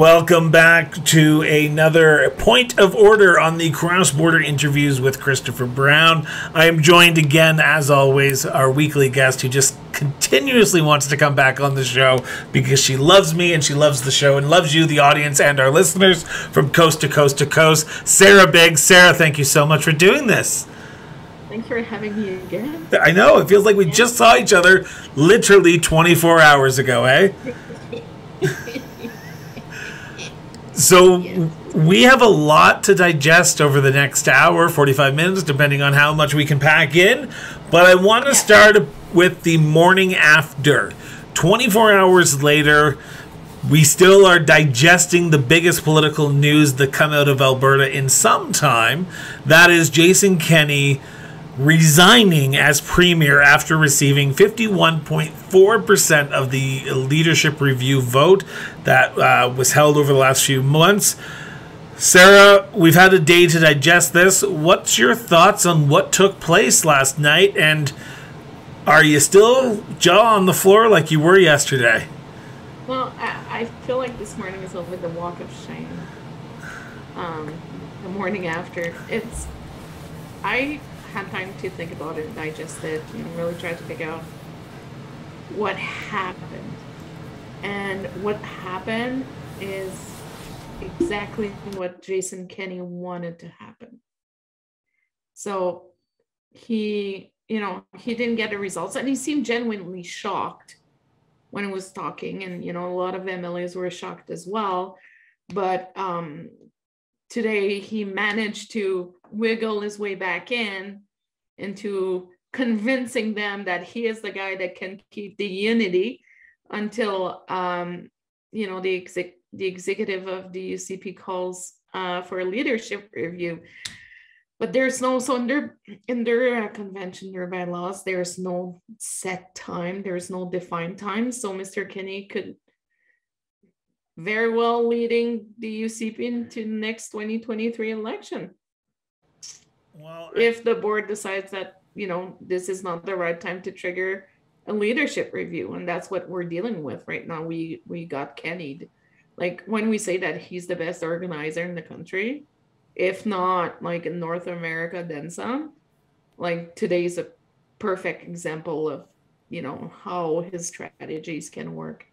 Welcome back to another point of order on the cross border interviews with Christopher Brown. I am joined again, as always, our weekly guest who just continuously wants to come back on the show because she loves me and she loves the show and loves you, the audience, and our listeners from coast to coast to coast. Sarah Biggs. Sarah, thank you so much for doing this. Thanks for having me again. I know, it feels like we just saw each other literally 24 hours ago, eh? So we have a lot to digest over the next hour, 45 minutes, depending on how much we can pack in. But I want to start with the morning after. 24 hours later, we still are digesting the biggest political news that come out of Alberta in some time. That is Jason Kenney resigning as premier after receiving 51.4% of the leadership review vote that uh, was held over the last few months. Sarah, we've had a day to digest this. What's your thoughts on what took place last night? And are you still jaw on the floor like you were yesterday? Well, I, I feel like this morning is over the walk of shame. Um, the morning after. It's. I had time to think about it, and digest it, and really try to figure out what happened. And what happened is exactly what Jason Kenney wanted to happen. So he, you know, he didn't get the results and he seemed genuinely shocked when he was talking. And, you know, a lot of MLAs were shocked as well. But um, today he managed to wiggle his way back in into convincing them that he is the guy that can keep the unity until um, you know the exec- the executive of the UCP calls uh, for a leadership review. But there's no so in their in their convention, their bylaws, there's no set time, there's no defined time. So Mr. Kenney could very well leading the UCP into the next 2023 election. Well, if the board decides that, you know, this is not the right time to trigger a leadership review, and that's what we're dealing with right now. We we got Kenney. Like when we say that he's the best organizer in the country, if not like in North America, then some. Like today's a perfect example of, you know, how his strategies can work.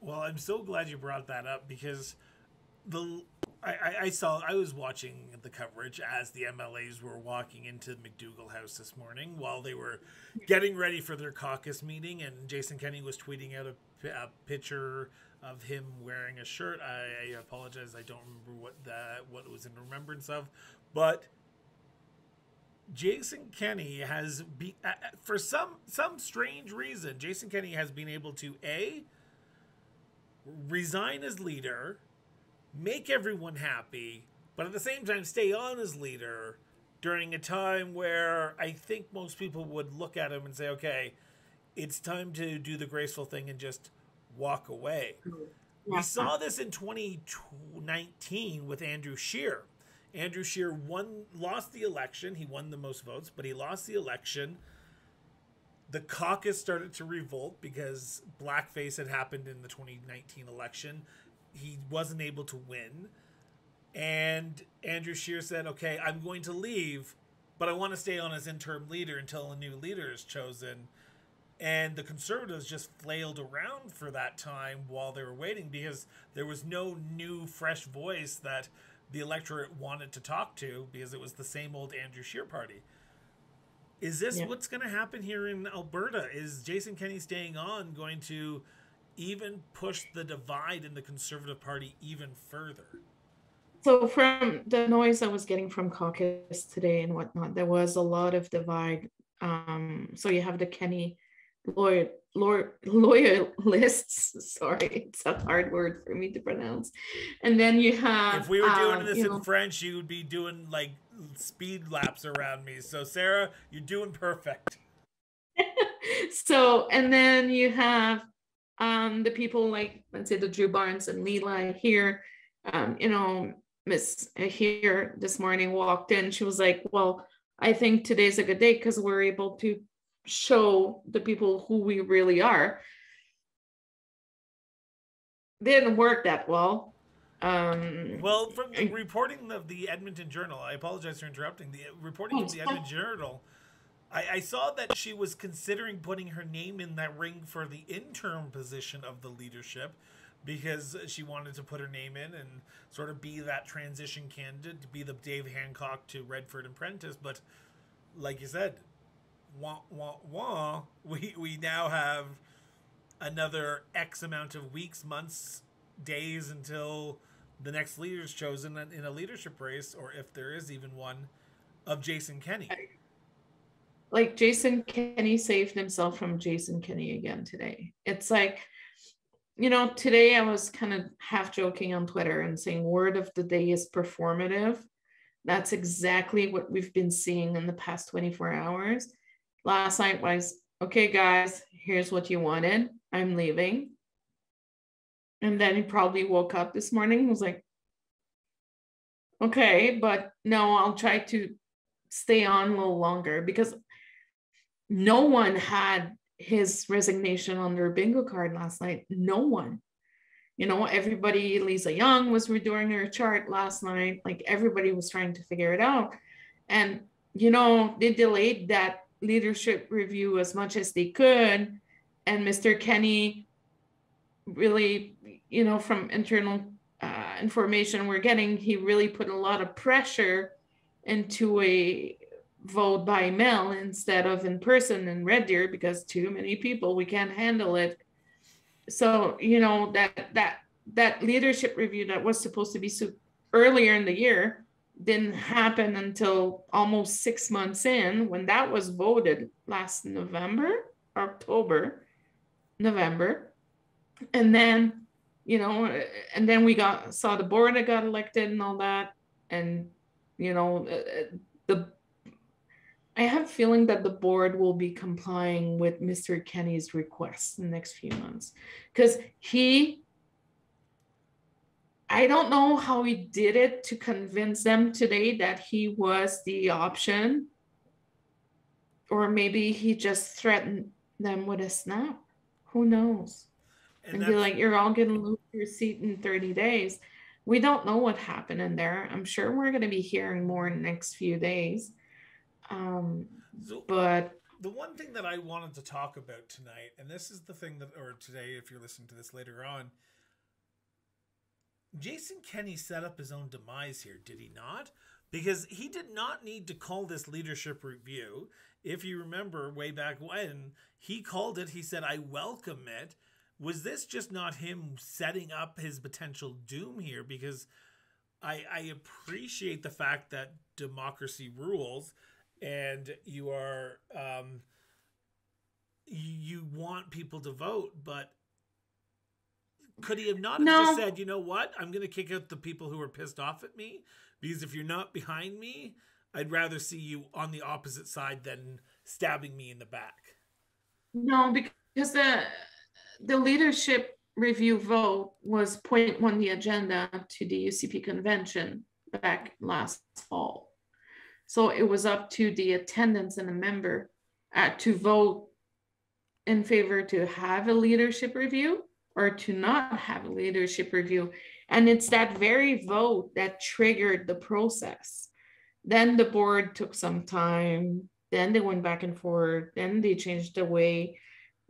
Well, I'm so glad you brought that up because the I, I saw I was watching the coverage as the MLAs were walking into the McDougall House this morning while they were getting ready for their caucus meeting, and Jason Kenney was tweeting out a, a picture of him wearing a shirt. I, I apologize, I don't remember what that what it was in remembrance of, but Jason Kenney has be uh, for some some strange reason. Jason Kenney has been able to a resign as leader, make everyone happy, but at the same time stay on as leader during a time where I think most people would look at him and say, okay, it's time to do the graceful thing and just walk away. We saw this in 2019 with Andrew Scheer. Andrew Scheer won, lost the election. He won the most votes, but he lost the election the caucus started to revolt because blackface had happened in the 2019 election. He wasn't able to win. And Andrew Scheer said, okay, I'm going to leave, but I want to stay on as interim leader until a new leader is chosen. And the conservatives just flailed around for that time while they were waiting because there was no new, fresh voice that the electorate wanted to talk to because it was the same old Andrew Scheer party. Is this yeah. what's going to happen here in Alberta? Is Jason Kenney staying on going to even push the divide in the Conservative Party even further? So, from the noise I was getting from caucus today and whatnot, there was a lot of divide. Um, so, you have the Kenney loyal, lawyer, loyalists. Sorry, it's a hard word for me to pronounce. And then you have. If we were doing um, this in know, French, you would be doing like speed laps around me. So Sarah, you're doing perfect. so and then you have um the people like let's say the Drew Barnes and Leela Aheer. Um, you know, Miss Aheer this morning walked in. She was like, Well, I think today's a good day because we're able to show the people who we really are. Didn't work that well Um, well, from the reporting of the Edmonton Journal, I apologize for interrupting. The reporting oh, of the Edmonton Journal, I, I, saw that she was considering putting her name in that ring for the interim position of the leadership because she wanted to put her name in and sort of be that transition candidate to be the Dave Hancock to Redford and Prentice. But like you said, wah wah wah, we we now have another X amount of weeks, months, days until the next leader is chosen in a leadership race, or if there is even one, of Jason Kenney. Like Jason Kenney saved himself from Jason Kenney again today. It's like, you know, today I was kind of half joking on Twitter and saying word of the day is performative. That's exactly what we've been seeing in the past 24 hours. Last night was, okay, guys, here's what you wanted. I'm leaving. And then he probably woke up this morning was like, okay, but no, I'll try to stay on a little longer because no one had his resignation on their bingo card last night. No one. You know, everybody, Lisa Young was redoing her chart last night. Like everybody was trying to figure it out. And, you know, they delayed that leadership review as much as they could. And Mr. Kenney really, you know, from internal uh, information we're getting, he really put a lot of pressure into a vote by mail instead of in person in Red Deer because too many people, we can't handle it. So, you know, that that that leadership review that was supposed to be so earlier in the year didn't happen until almost six months in when that was voted last November, October, November. And then you know and then we got saw the board that got elected and all that. And you know uh, the i have feeling that the board will be complying with mr Kenney's requests in the next few months. Because he i don't know how he did it to convince them today that he was the option or maybe he just threatened them with a snap who knows and, and be like, you're all going to lose your seat in 30 days. We don't know what happened in there. I'm sure we're going to be hearing more in the next few days. Um, so but the one thing that I wanted to talk about tonight, and this is the thing that, or today, if you're listening to this later on, Jason Kenney set up his own demise here, did he not? Because he did not need to call this leadership review. If you remember way back when, he called it, he said, I welcome it was this just not him setting up his potential doom here? Because I, I appreciate the fact that democracy rules and you are um, you want people to vote, but could he have not no. just said, you know what, I'm going to kick out the people who are pissed off at me because if you're not behind me, I'd rather see you on the opposite side than stabbing me in the back. No, because the the leadership review vote was point on the agenda to the UCP convention back last fall. So it was up to the attendance and the member uh, to vote in favor to have a leadership review or to not have a leadership review. And it's that very vote that triggered the process. Then the board took some time. Then they went back and forth. Then they changed the way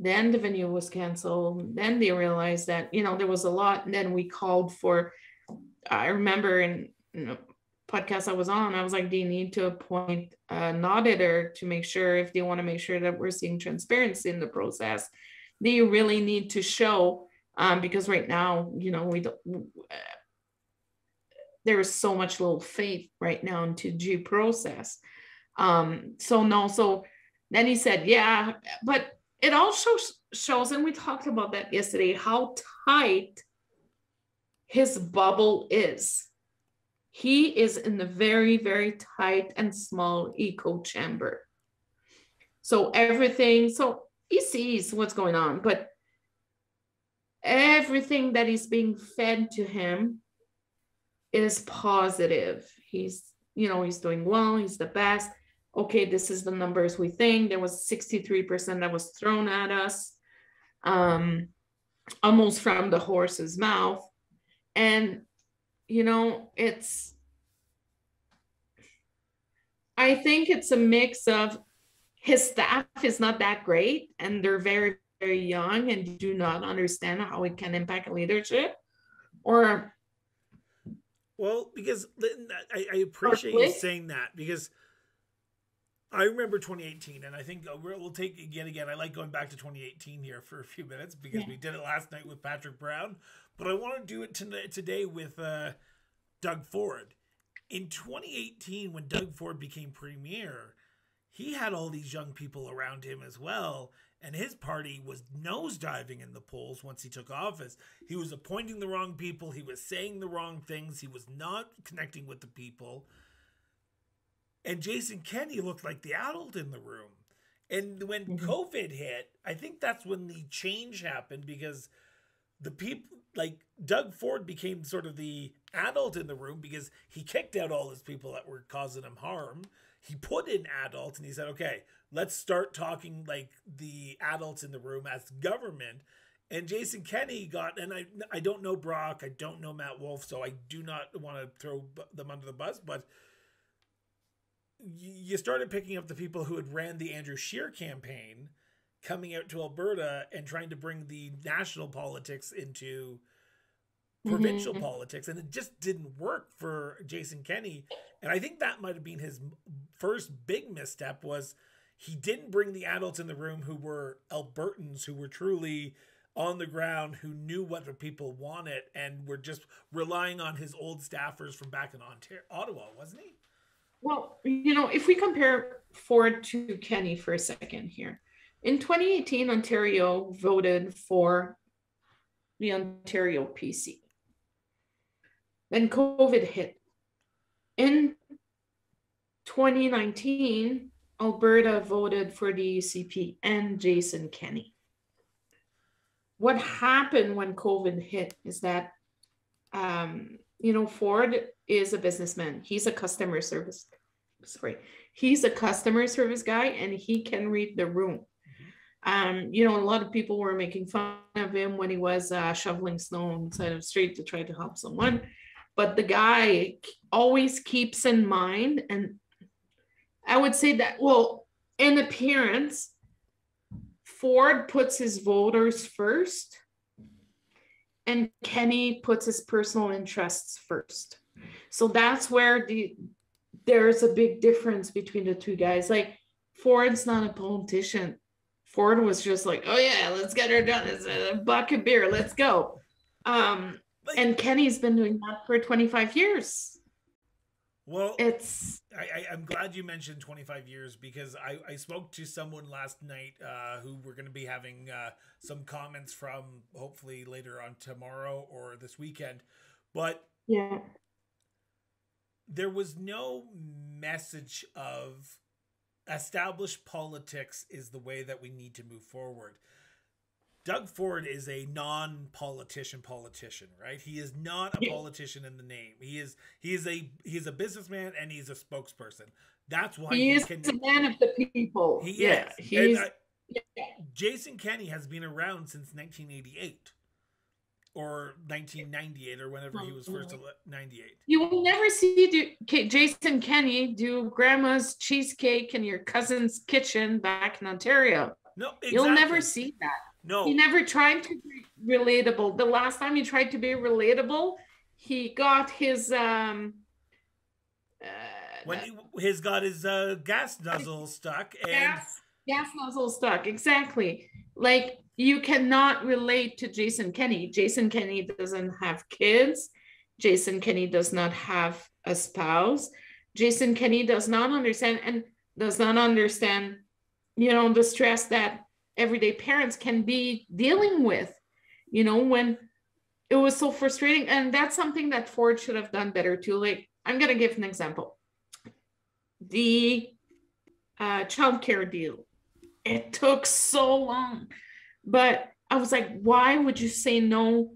then the venue was canceled. Then they realized that, you know, there was a lot. And then we called for, I remember in podcast I was on, I was like, you need to appoint an auditor to make sure if they want to make sure that we're seeing transparency in the process? You really need to show? Um, because right now, you know, we don't, uh, there is so much little faith right now into due process. Um, so no, so then he said, yeah, but it also shows, and we talked about that yesterday, how tight his bubble is. He is in the very, very tight and small echo chamber. So everything, so he sees what's going on, but everything that is being fed to him is positive. He's, you know, he's doing well, he's the best okay, this is the numbers we think. There was 63% that was thrown at us, um, almost from the horse's mouth. And you know, it's I think it's a mix of his staff is not that great and they're very, very young and do not understand how it can impact leadership. Or well, because I, I appreciate you saying that because I remember 2018, and I think uh, we'll take again. Again, I like going back to 2018 here for a few minutes because yeah. we did it last night with Patrick Brown, but I want to do it today with uh, Doug Ford. In 2018, when Doug Ford became premier, he had all these young people around him as well, and his party was nosediving in the polls once he took office. He was appointing the wrong people, he was saying the wrong things, he was not connecting with the people and Jason Kenney looked like the adult in the room. And when mm-hmm. COVID hit, I think that's when the change happened because the people like Doug Ford became sort of the adult in the room because he kicked out all his people that were causing him harm. He put in adults and he said, okay, let's start talking like the adults in the room as government. And Jason Kenney got, and I I don't know Brock, I don't know Matt Wolf, so I do not want to throw them under the bus, but you started picking up the people who had ran the Andrew Scheer campaign coming out to Alberta and trying to bring the national politics into provincial mm-hmm. politics and it just didn't work for Jason Kenney and I think that might have been his first big misstep was he didn't bring the adults in the room who were Albertans who were truly on the ground who knew what the people wanted and were just relying on his old staffers from back in Ontario Ottawa wasn't he well, you know, if we compare Ford to Kenney for a second here, in 2018, Ontario voted for the Ontario PC. Then COVID hit. In 2019, Alberta voted for the UCP and Jason Kenney. What happened when COVID hit is that, um, you know, Ford is a businessman. He's a customer service, sorry, he's a customer service guy and he can read the room. Um, you know, a lot of people were making fun of him when he was uh, shoveling snow on the side of the street to try to help someone. But the guy always keeps in mind, and I would say that, well, in appearance, Ford puts his voters first, and Kenney puts his personal interests first. So that's where the there's a big difference between the two guys. Like Ford's not a politician. Ford was just like, oh yeah, let's get her done. It's a buck beer. Let's go. Um, and Kenney's been doing that for 25 years. Well, it's. I, I, am glad you mentioned 25 years because I, I spoke to someone last night uh, who we're going to be having uh, some comments from hopefully later on tomorrow or this weekend. But yeah, there was no message of established politics is the way that we need to move forward. Doug Ford is a non-politician politician, right? He is not a politician in the name. He is he is a he is a businessman and he's a spokesperson. That's why he, he is can, a man of the people. He yeah, is. He's, I, yeah. Jason Kenney has been around since 1988 or 1998 or whenever he oh, was first 98. You will never see do, Jason Kenney do grandma's cheesecake in your cousin's kitchen back in Ontario. No, exactly. you'll never see that. No, he never tried to be relatable. The last time he tried to be relatable, he got his um. Uh, when he, his got his uh, gas nozzle stuck and gas, gas nozzle stuck exactly like you cannot relate to Jason Kenney. Jason Kenney doesn't have kids. Jason Kenney does not have a spouse. Jason Kenney does not understand and does not understand, you know, the stress that everyday parents can be dealing with, you know, when it was so frustrating. And that's something that Ford should have done better too. Like, I'm going to give an example. The uh, childcare deal, it took so long but I was like, why would you say no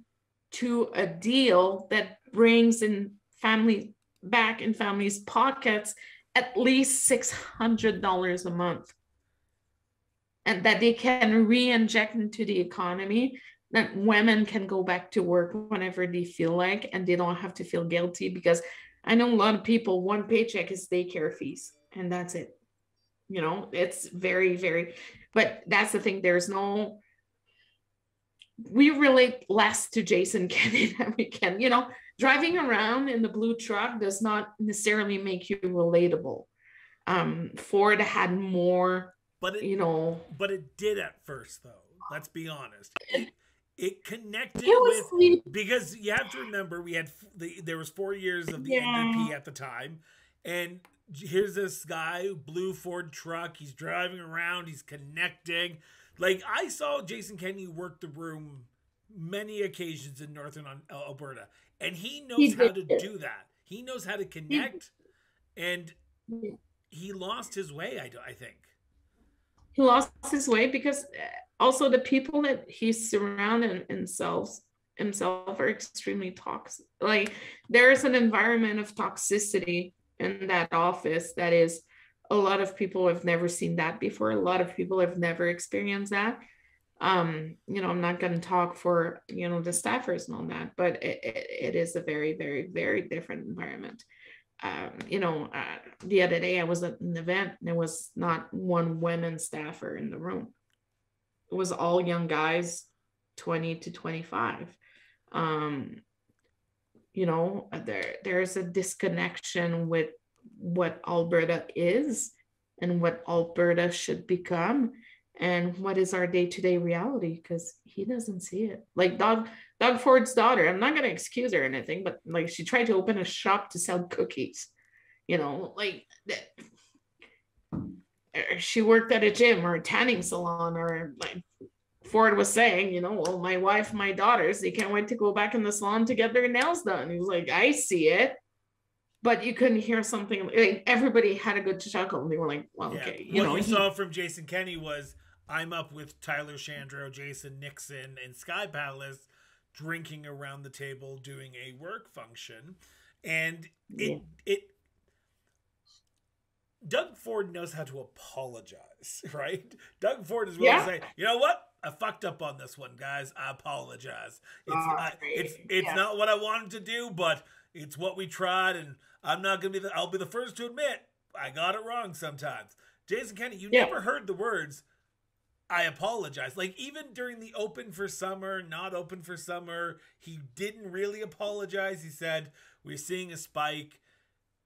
to a deal that brings in family back in families' pockets at least $600 a month? And that they can re inject into the economy that women can go back to work whenever they feel like and they don't have to feel guilty because I know a lot of people one paycheck is daycare fees and that's it. You know, it's very, very, but that's the thing. There's no, we relate less to Jason Kenney than we can. You know, driving around in the blue truck does not necessarily make you relatable. Um, Ford had more, but it, you know, but it did at first, though. Let's be honest. It, it connected it with sweet. because you have to remember we had the, there was four years of the Yeah. NDP at the time, and here's this guy blue Ford truck. He's driving around. He's connecting. Like I saw Jason Kenney work the room many occasions in northern Alberta, and he knows He how to do that. He knows how to connect, and he lost his way. I, I think. He lost his way because uh, also the people that he's surrounded himself himself are extremely toxic. Like there's an environment of toxicity in that office that is a lot of people have never seen that before. A lot of people have never experienced that. Um you know i'm not going to talk for you know the staffers and all that but it, it, it is a very very very different environment um, you know, uh, the other day I was at an event and there was not one women staffer in the room. It was all young guys, 20 to 25. Um, you know, there there's a disconnection with what Alberta is and what Alberta should become and what is our day-to-day reality because he doesn't see it. Like Doug Doug Ford's daughter, I'm not going to excuse her or anything, but like she tried to open a shop to sell cookies, you know, like that. Er, she worked at a gym or a tanning salon, or like Ford was saying, you know, well, my wife, my daughters, they can't wait to go back in the salon to get their nails done. He was like, I see it. But you couldn't hear something like everybody had a good chuckle. And they were like, well, Yeah. okay, you what know, you he- saw from Jason Kenney was I'm up with Tyler Shandro, Jason Nixon, and Sky Palace drinking around the table doing a work function. And it Yeah. it Doug Ford knows how to apologize, right? Doug Ford is willing Yeah. to say, you know what? I fucked up on this one, guys. I apologize. It's oh, I, Sorry. it's it's Yeah. not what I wanted to do, but it's what we tried, and I'm not gonna be the I'll be the first to admit I got it wrong sometimes. Jason Kenney, you Yeah. never heard the words I apologize. Like even during the open for summer, not open for summer, he didn't really apologize. He said, We're seeing a spike.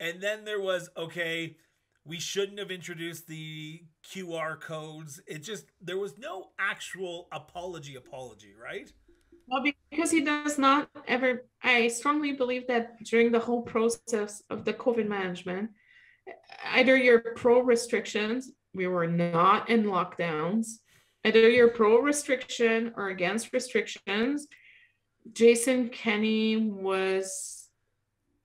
And then there was, okay, we shouldn't have introduced the QR codes. It just there was no actual apology apology, right? Well, because he does not ever, I strongly believe that during the whole process of the COVID management, either you're pro restrictions, we were not in lockdowns, either you're pro restriction or against restrictions. Jason Kenney was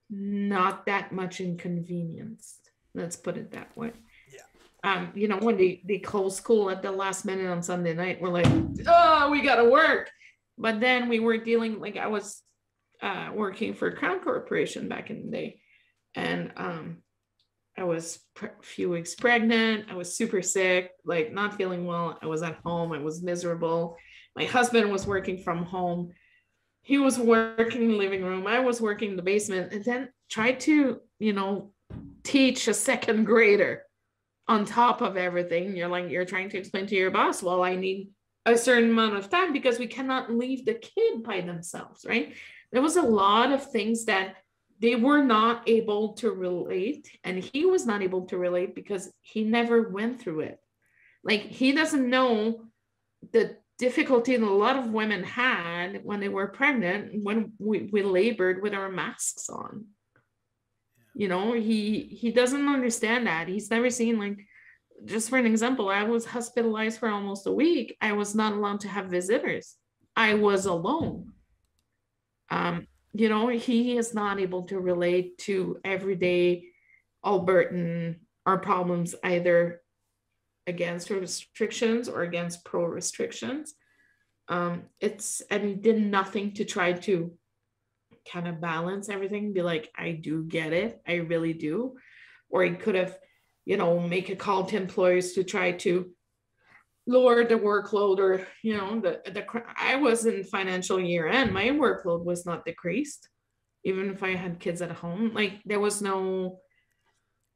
not that much inconvenienced. Let's put it that way. Yeah. Um, you know, when they, they closed school at the last minute on Sunday night, we're like, oh, we gotta work but then we were dealing like i was uh, working for crown corporation back in the day and um, i was a few weeks pregnant i was super sick like not feeling well i was at home i was miserable. My husband was working from home. He was working in the living room i was working in the basement and then tried to you know teach a second grader on top of everything. You're like you're trying to explain to your boss well i need a certain amount of time because we cannot leave the kid by themselves, right? There was a lot of things that they were not able to relate, and he was not able to relate because he never went through it. Like he doesn't know the difficulty that a lot of women had when they were pregnant when we, we labored with our masks on. You know, he he doesn't understand that. He's never seen like just for an example, I was hospitalized for almost a week. I was not allowed to have visitors. I was alone. Um, you know, he is not able to relate to everyday Albertan our problems either against restrictions or against pro restrictions. Um, it's and he did nothing to try to kind of balance everything, be like, I do get it, I really do. Or he could have you know, make a call to employers to try to lower the workload or you know the the I was in financial year end my workload was not decreased even if I had kids at home like there was no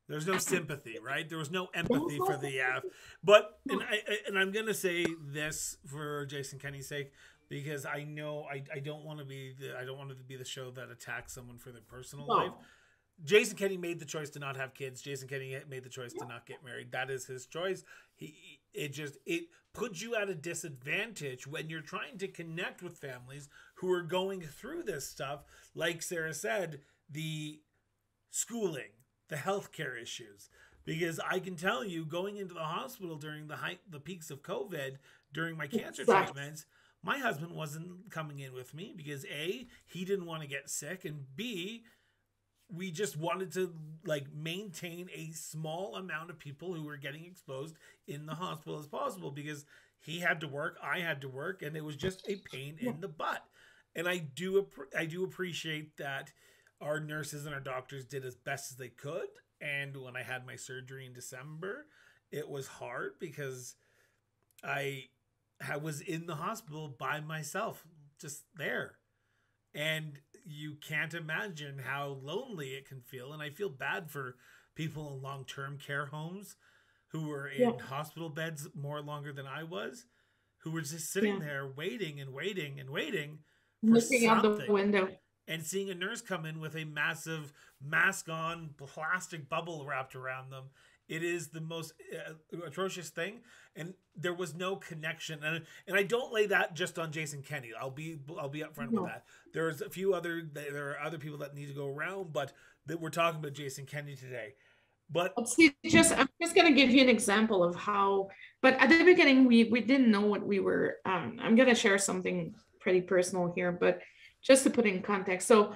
there's no sympathy right there was no empathy for the uh, but and I and I'm gonna say this for Jason Kenney's sake because I know I, I don't want to be the I don't want to be the show that attacks someone for their personal no. life Jason Kenney made the choice to not have kids. Jason Kenney made the choice to not get married. That is his choice. He it just it puts you at a disadvantage when you're trying to connect with families who are going through this stuff. Like Sarah said, the schooling, the healthcare issues. Because I can tell you, going into the hospital during the height, the peaks of COVID, during my cancer exactly. treatments, my husband wasn't coming in with me because a he didn't want to get sick, and b we just wanted to like maintain a small amount of people who were getting exposed in the hospital as possible because he had to work, I had to work, and it was just a pain in the butt. And I do I do appreciate that our nurses and our doctors did as best as they could. And when I had my surgery in December, it was hard because I I was in the hospital by myself, just there. And you can't imagine how lonely it can feel. And I feel bad for people in long term care homes who were in yeah. hospital beds more longer than I was, who were just sitting yeah. there waiting and waiting and waiting for looking out the window and seeing a nurse come in with a massive mask on, plastic bubble wrapped around them. It is the most uh, atrocious thing, and there was no connection. And and I don't lay that just on Jason Kenney. I'll be I'll be upfront no. with that. There's a few other there are other people that need to go around, but that we're talking about Jason Kenney today. But see, just I'm just gonna give you an example of how. But at the beginning, we we didn't know what we were. Um, I'm gonna share something pretty personal here, but just to put in context. So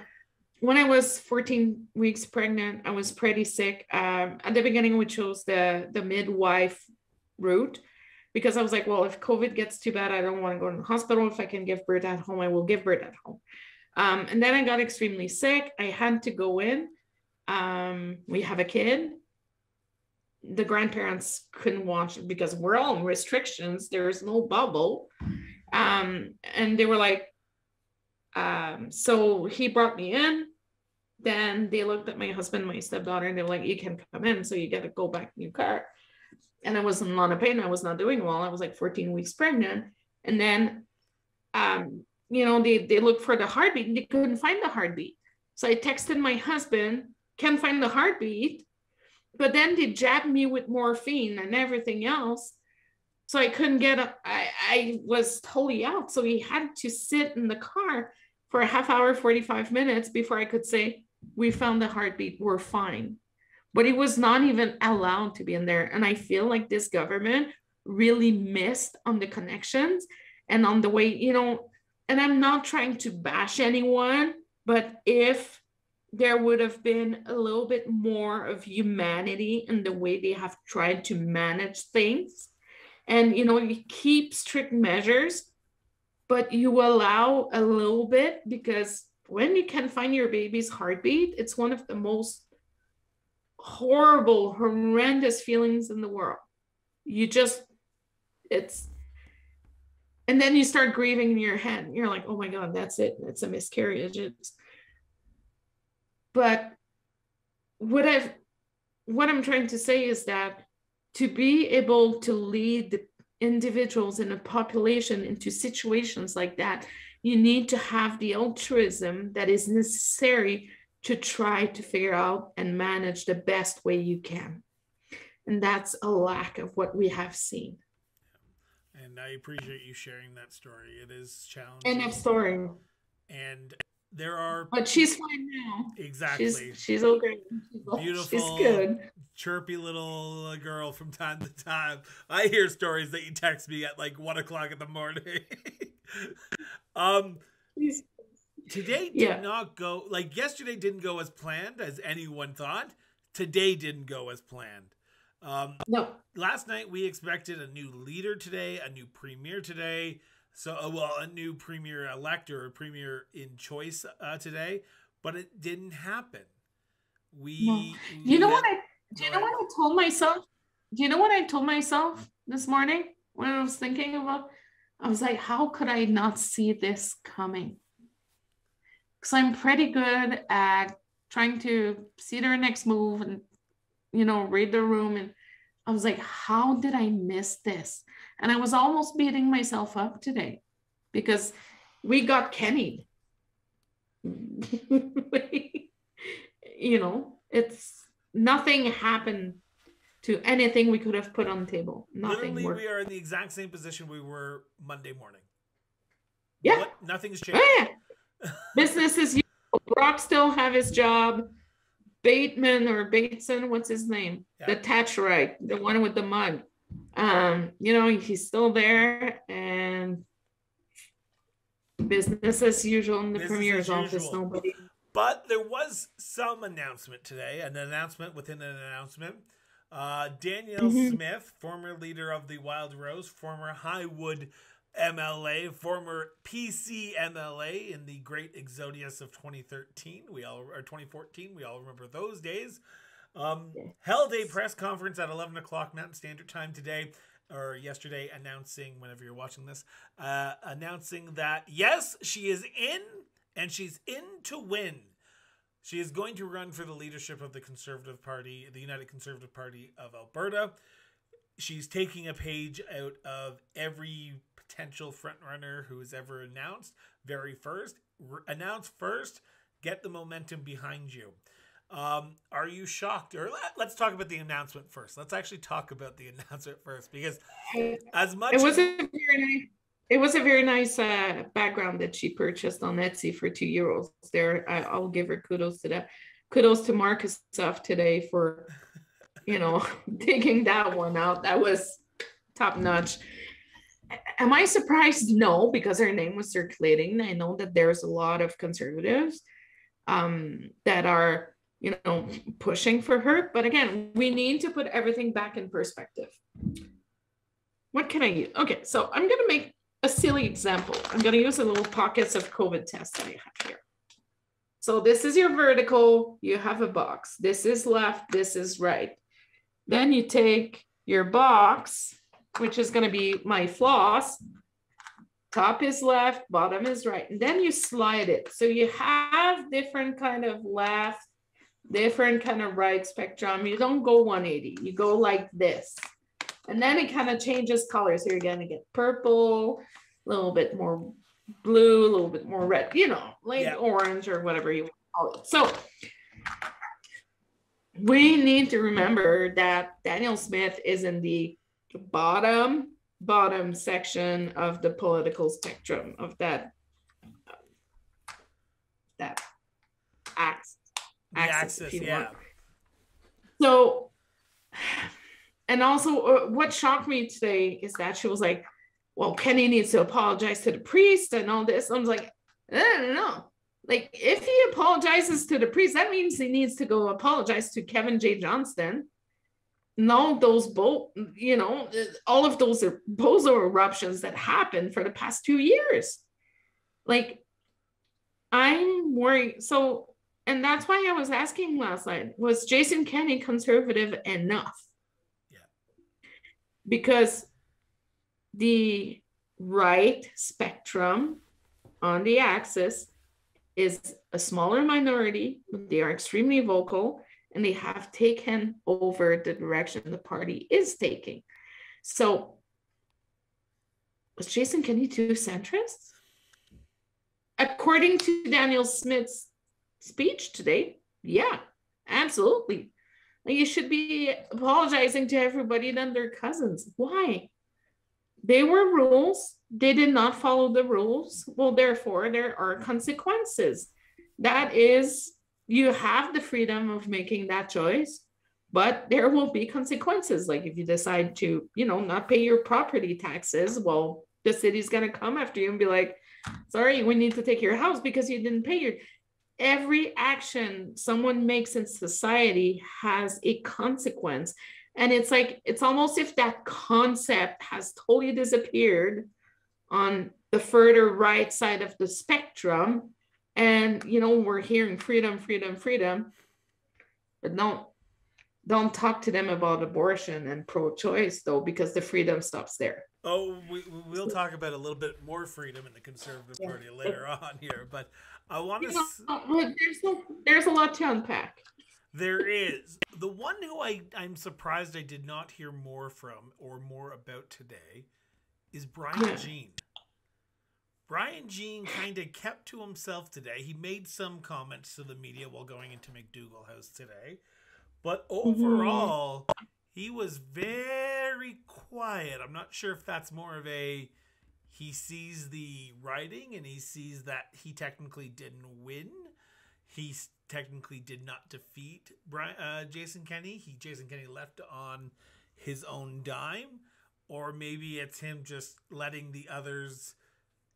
when I was 14 weeks pregnant, I was pretty sick. Um, at the beginning, we chose the the midwife route because I was like, well, if COVID gets too bad, I don't want to go to the hospital. If I can give birth at home, I will give birth at home. Um, and then I got extremely sick. I had to go in. Um, we have a kid. The grandparents couldn't watch because we're all in restrictions. There's no bubble. Um, and they were like, um, so he brought me in. Then they looked at my husband, my stepdaughter, and they were like, you can come in. So you got to go back in your car and I was in a lot of pain. I was not doing well. I was like 14 weeks pregnant. And then, um, you know, they, they looked for the heartbeat and they couldn't find the heartbeat. So I texted my husband, can't find the heartbeat. But then they jabbed me with morphine and everything else. So I couldn't get up. I, I was totally out. So he had to sit in the car for a half hour, 45 minutes before I could say, We found the heartbeat. We're fine but he was not even allowed to be in there. And I feel like this government really missed on the connections and on the way, you know, and I'm not trying to bash anyone, but if there would have been a little bit more of humanity in the way they have tried to manage things. And, you know, you keep strict measures, but you allow a little bit because when you can find your baby's heartbeat, it's one of the most horrible, horrendous feelings in the world. You just, it's, and then you start grieving in your head. You're like, oh my God, that's it. It's a miscarriage. It's, but what I've, what I'm trying to say is that to be able to lead the individuals in a population into situations like that, you need to have the altruism that is necessary to try to figure out and manage the best way you can. And that's a lack of what we have seen. And I appreciate you sharing that story. It is challenging. End of story. And there are But she's fine now. Exactly. She's, she's okay. She's, Beautiful. She's good. Chirpy little uh, girl from time to time. I hear stories that you text me at like one o'clock in the morning. um Today did yeah. not go like yesterday didn't go as planned as anyone thought. Today didn't go as planned. Um, no. Last night we expected a new leader today, a new premier today. So, uh, well, a new premier elect or a premier in choice uh, today, but it didn't happen. We, no. you know what I, do you know what I told myself? Do you know what I told myself this morning? when I was thinking about, I was like, how could I not see this coming? Because I'm pretty good at trying to see their next move and, you know, read the room. And I was like, how did I miss this? And I was almost beating myself up today because we got Kenney. you know, it's nothing happened to anything we could have put on the table. Nothing. Literally, we are in the exact same position we were Monday morning. Yeah. What? Nothing's changed. Oh, yeah. Business is usual. Brock still have his job. Bateman or Bateson, what's his name? Yeah. The Thatcherite, the one with the mug. Um, you know, he's still there and business as usual in the Business premier's office. usual. Nobody But there was some announcement today, an announcement within an announcement. Uh, Danielle Mhm. Smith, former leader of the Wild Rose, former Highwood MLA, former PC MLA in the Great Exodius of 2013, we all or 2014, we all remember those days. Um, Yes. held a press conference at 11 o'clock Mountain Standard Time today, or yesterday, announcing whenever you're watching this, uh, announcing that yes, she is in and she's in to win. She is going to run for the leadership of the Conservative Party, the United Conservative Party of Alberta. She's taking a page out of every potential frontrunner who is ever announced. Very first, r- announce first, get the momentum behind you. Um, are you shocked? Or let, let's talk about the announcement first. Let's actually talk about the announcement first because as much it was as, very nice it was a very nice uh, background that she purchased on Etsy for two euros. There, I, I'll give her kudos to that. Kudos to Marcus Stuff today for, you know, digging that one out. That was top notch. Am I surprised? No, because her name was circulating. I know that there's a lot of conservatives um, that are, you know, pushing for her. But again, we need to put everything back in perspective what can I use? Okay, so I'm gonna make a silly example. I'm gonna use a little pockets of COVID test that I have here. So this is your vertical, you have a box. This is left, this is right. Then you take your box, which is gonna be my floss. Top is left, bottom is right, and then you slide it. So you have different kind of left, different kind of right spectrum. You don't go 180, you go like this. And then it kind of changes colors. So you're gonna get purple, a little bit more blue, a little bit more red, you know, like Yeah. orange or whatever you call it. So we need to remember that Danielle Smith is in the bottom, bottom section of the political spectrum of that that axis. axis, you yeah. want. So, and also, uh, what shocked me today is that she was like, "Well, Kenney needs to apologize to the priest and all this." I was like, "I don't know. Like, if he apologizes to the priest, that means he needs to go apologize to Kevin J. Johnston." No, those both, you know, all of those are bozo eruptions that happened for the past two years. Like, I'm worried. So, and that's why I was asking last night was Jason Kenney conservative enough? Because the right spectrum on the axis is a smaller minority, but they are extremely vocal and they have taken over the direction the party is taking. So, was Jason Kenney too centrist? According to Danielle Smith's speech today, yeah, absolutely. You should be apologizing to everybody and their cousins. Why? They were rules. They did not follow the rules. Well, therefore, there are consequences. That is, you have the freedom of making that choice, but there will be consequences. Like if you decide to, you know, not pay your property taxes, well, the city's going to come after you and be like, sorry, we need to take your house because you didn't pay your. Every action someone makes in society has a consequence. And it's like, it's almost if that concept has totally disappeared on the further right side of the spectrum. And, you know, we're hearing freedom, freedom, freedom. But no, don't talk to them about abortion and pro-choice though because the freedom stops there oh we, we'll talk about a little bit more freedom in the conservative party later on here but i want to you know, uh, there's, a, there's a lot to unpack there is the one who I, i'm surprised i did not hear more from or more about today is brian yeah. jean Brian Jean kind of kept to himself today. He made some comments to the media while going into McDougall House today. But mm-hmm. overall, mm-hmm. he was very quiet. I'm not sure if that's more of a he sees the writing and he sees that he technically didn't win. He technically did not defeat Brian, uh, Jason Kenney. He Jason Kenney left on his own dime, or maybe it's him just letting the others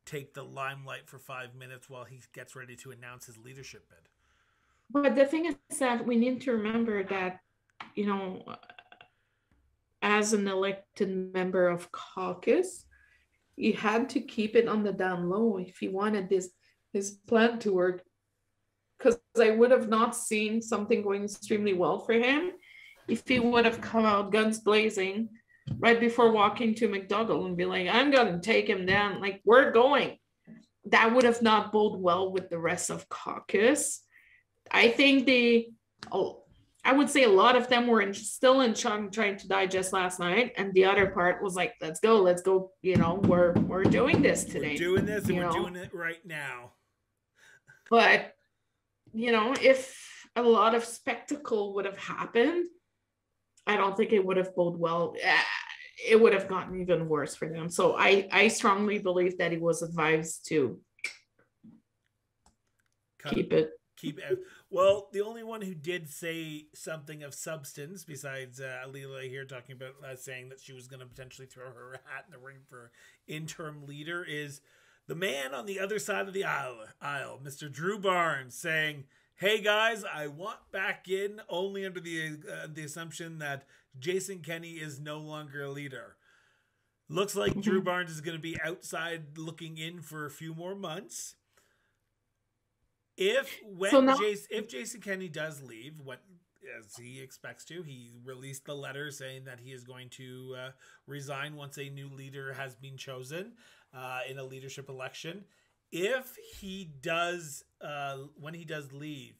take the limelight for five minutes while he gets ready to announce his leadership bid. But the thing is that we need to remember that, you know, as an elected member of caucus, you had to keep it on the down low if you wanted this his plan to work. Because I would have not seen something going extremely well for him if he would have come out guns blazing right before walking to McDougall and be like, I'm gonna take him down. Like, we're going. That would have not bode well with the rest of caucus. I think the, oh, I would say a lot of them were in, still in chunk trying to digest last night, and the other part was like, "Let's go, let's go." You know, we're we're doing this today. We're doing this, and we're know? doing it right now. But you know, if a lot of spectacle would have happened, I don't think it would have bode well. Eh, it would have gotten even worse for them. So I I strongly believe that he was advised to Cut. keep it keep well the only one who did say something of substance besides uh, Leela Aheer talking about uh, saying that she was going to potentially throw her hat in the ring for interim leader is the man on the other side of the aisle, aisle Mr. Drew Barnes saying hey guys I want back in only under the uh, the assumption that Jason Kenney is no longer a leader looks like Drew Barnes is going to be outside looking in for a few more months if when so now- Jason, if Jason Kenney does leave, what as he expects to, he released the letter saying that he is going to uh, resign once a new leader has been chosen uh, in a leadership election. If he does, uh, when he does leave,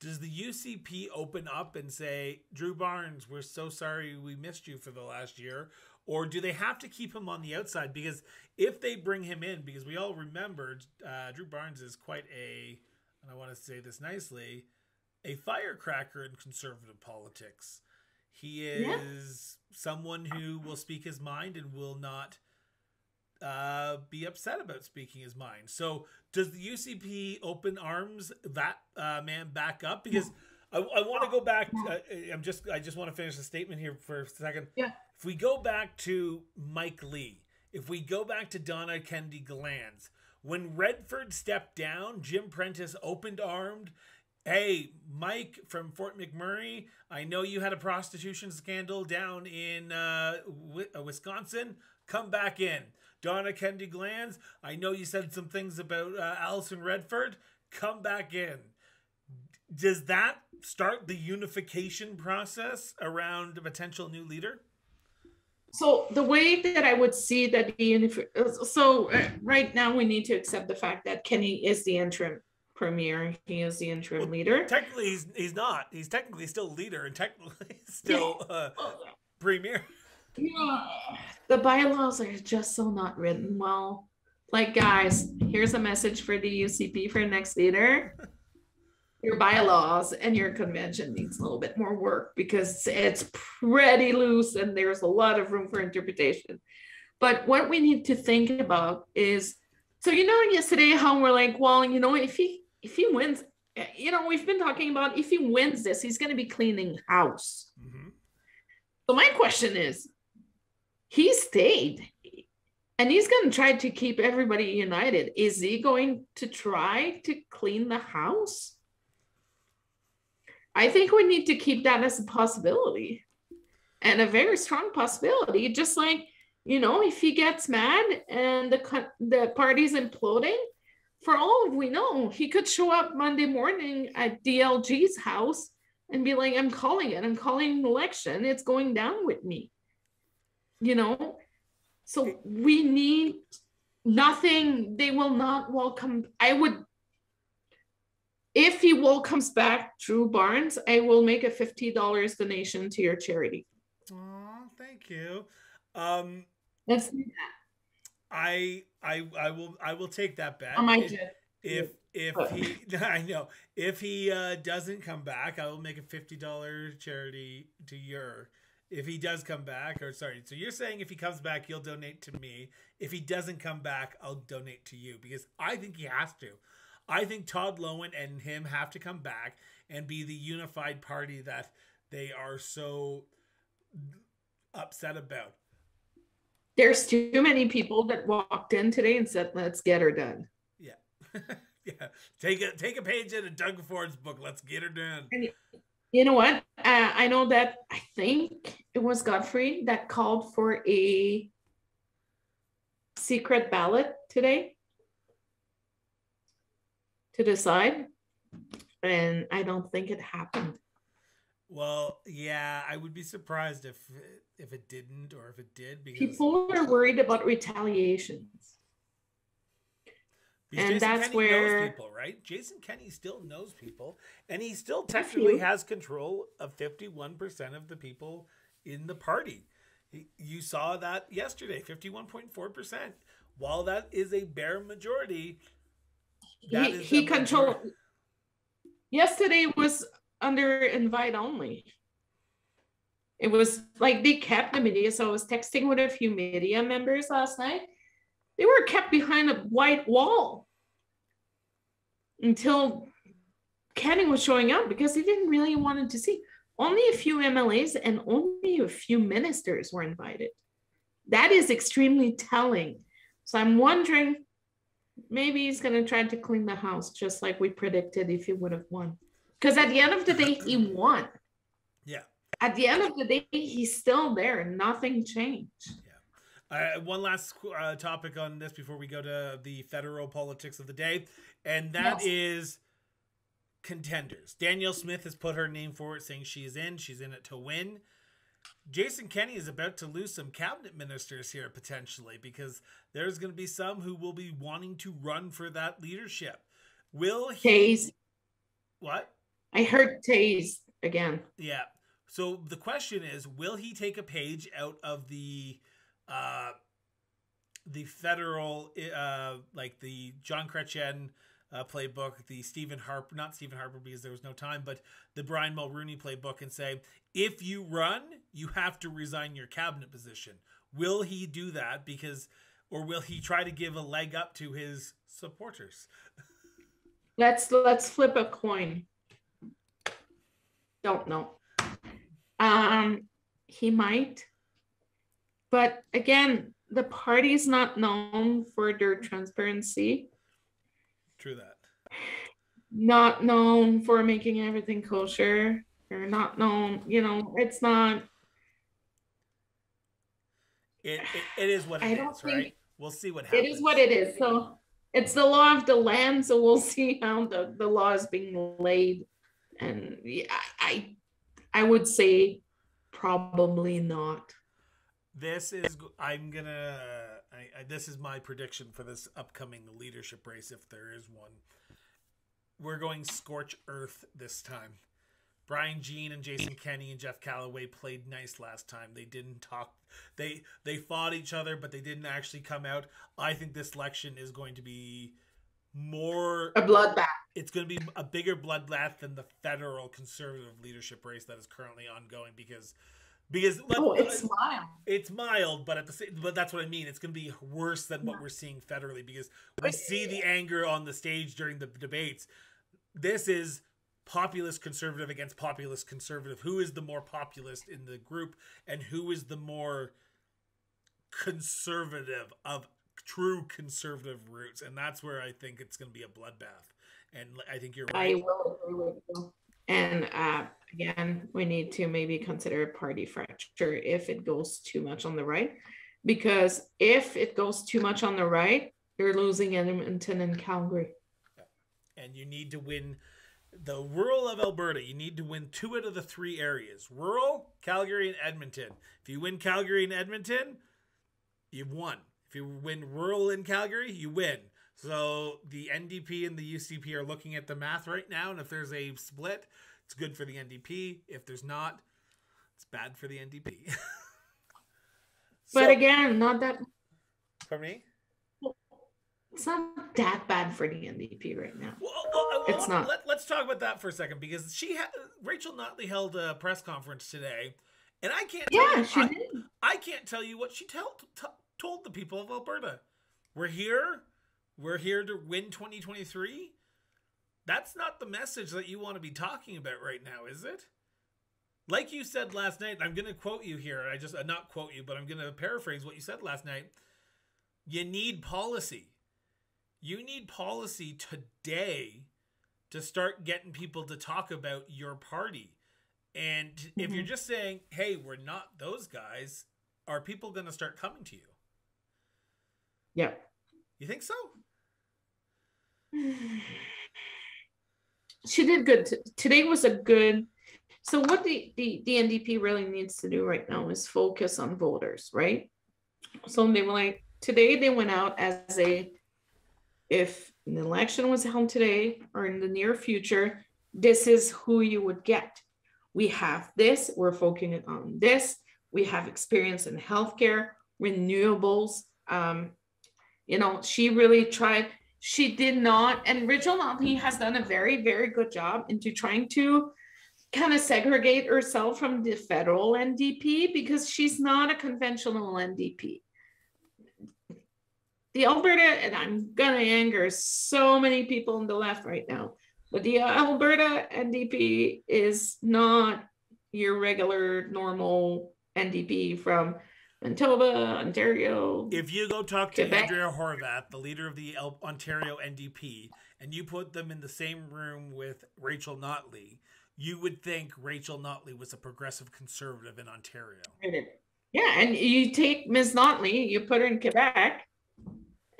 does the UCP open up and say, Drew Barnes, we're so sorry we missed you for the last year? Or do they have to keep him on the outside? Because if they bring him in, because we all remembered uh, Drew Barnes is quite a and I want to say this nicely, a firecracker in conservative politics. He is yeah. someone who will speak his mind and will not uh, be upset about speaking his mind. So, does the UCP open arms that uh, man back up? Because I, I want to go back. To, uh, I'm just I just want to finish the statement here for a second. Yeah. If we go back to Mike Lee, if we go back to Donna Kennedy-Glans, when Redford stepped down, Jim Prentice opened armed. Hey, Mike from Fort McMurray, I know you had a prostitution scandal down in uh, uh Wisconsin. Come back in. Donna Kennedy-Glans, I know you said some things about uh, Alison Redford. Come back in. Does that start the unification process around a potential new leader? So the way that I would see that the so uh, right now we need to accept the fact that Kenney is the interim premier. He is the interim well, leader. Technically, he's he's not. He's technically still leader and technically still uh, premier. Yeah, the bylaws are just so not written well. Like, guys, here's a message for the UCP for next leader your bylaws and your convention needs a little bit more work because it's pretty loose and there's a lot of room for interpretation. But what we need to think about is so you know yesterday how we're like, well, you know, if he if he wins, you know, we've been talking about if he wins this, he's going to be cleaning house. Mm-hmm. So my question is, he stayed and he's going to try to keep everybody united. Is he going to try to clean the house? I think we need to keep that as a possibility and a very strong possibility. Just like, you know, if he gets mad and the, the party's imploding, for all we know, he could show up Monday morning at DLG's house and be like, I'm calling it. I'm calling an election. It's going down with me. You know? So we need nothing. They will not welcome. I would, if he will comes back Drew Barnes, I will make a $50 donation to your charity. Oh, thank you. Um, Let's do that. I I I will I will take that bet. I might If- if if he I know if he uh, doesn't come back, I will make a fifty dollar charity to your. If he does come back, or sorry, so you're saying if he comes back, you'll donate to me. If he doesn't come back, I'll donate to you because I think he has to. I think Todd Loewen and him have to come back and be the unified party that they are so upset about. There's too many people that walked in today and said, let's get her done. Yeah. yeah. Take a take a page out of Doug Ford's book. Let's get her done. You know what? Uh, I know that I think it was Godfrey that called for a secret ballot today to decide. And I don't think it happened. Well, yeah, I would be surprised if if it didn't or if it did because, People are worried about retaliations. because and that's Kenney where- knows people, right? Jason Kenney still knows people, and he still technically has control of fifty-one percent of the people in the party. You saw that yesterday, fifty-one point four percent. While that is a bare majority, that He, he controlled. Yesterday was under invite only. It was like they kept the media. So I was texting with a few media members last night. They were kept behind a white wall until Kenney was showing up because he didn't really wanted to see. Only a few MLAs and only a few ministers were invited. That is extremely telling. So I'm wondering maybe he's going to try to clean the house just like we predicted if he would have won. Because at the end of the day, he won. Yeah. At the end of the day, he's still there. Nothing changed. Uh, one last uh, topic on this before we go to the federal politics of the day, and that Yes. is contenders. Danielle Smith has put her name forward, saying she's in. She's in it to win. Jason Kenney is about to lose some cabinet ministers here potentially because there's going to be some who will be wanting to run for that leadership. Will he? Taze. What? I heard Taze again. Yeah. So the question is, will he take a page out of the uh the federal uh like the John Chrétien uh, playbook, the Stephen Harper, not Stephen Harper because there was no time, but the Brian Mulroney playbook and say, if you run, you have to resign your cabinet position. Will he do that because or will he try to give a leg up to his supporters? Let's let's flip a coin. Don't know. Um, he might, but again, the party's not known for their transparency. True that. Not known for making everything kosher. They're not known. You know, it's not. It, it, it is what I don't is, right? We'll see what happens. It is what it is. So it's the law of the land. So we'll see how the, the law is being laid. And yeah, I I would say probably not. This is I'm gonna. I, I, this is my prediction for this upcoming leadership race, if there is one. We're going scorch earth this time. Brian Jean and Jason Kenney and Jeff Callaway played nice last time. They didn't talk. They they fought each other, but they didn't actually come out. I think this election is going to be more. A bloodbath. It's going to be a bigger bloodbath than the federal conservative leadership race that is currently ongoing because because Oh, it's mild. it's mild, but at the same, but that's what I mean. It's going to be worse than what we're seeing federally because we see the anger on the stage during the debates. This is populist conservative against populist conservative. Who is the more populist in the group, and who is the more conservative of true conservative roots? And that's where I think it's going to be a bloodbath. And I think you're right. I will agree with you. And uh, again, we need to maybe consider a party fracture if it goes too much on the right. Because if it goes too much on the right, you're losing Edmonton and Calgary. and you need to win the rural of Alberta, you need to win two out of the three areas rural, Calgary, and Edmonton. If you win Calgary and Edmonton, you've won. If you win rural in Calgary, you win. So the NDP and the UCP are looking at the math right now, and if there's a split, it's good for the NDP. If there's not, it's bad for the NDP. but again, not that. For me? It's not that bad for the NDP right now. Well, well, it's not. Let, us talk about that for a second because she, ha- Rachel Notley, held a press conference today, and I can't. Yeah, you, she I, did. I can't tell you what she tell, t- told the people of Alberta. We're here. We're here to win 2023. That's not the message that you want to be talking about right now, is it? Like you said last night, I'm going to quote you here. I just uh, not quote you, but I'm going to paraphrase what you said last night. You need policy you need policy today to start getting people to talk about your party. And mm-hmm. if you're mm-hmm. just saying, hey, we're not those guys, are people going to start coming to you? Yeah. You think so? She did good. Today was a good. So, what the, the, the NDP really needs to do right now is focus on voters, right? So, they were like, today they went out as a if an election was held today or in the near future, this is who you would get. We have this, we're focusing on this. We have experience in healthcare, renewables. Um, you know, she really tried, she did not, and Rachel Notley has done a very, very good job into trying to kind of segregate herself from the federal NDP because she's not a conventional NDP the Alberta, and I'm gonna anger so many people on the left right now, but the uh, Alberta NDP is not your regular normal NDP from Manitoba, Ontario. If you go talk to Quebec. Andrea Horwath, the leader of the Ontario NDP, and you put them in the same room with Rachel Notley, you would think Rachel Notley was a progressive conservative in Ontario. Yeah, and you take Ms. Notley, you put her in Quebec,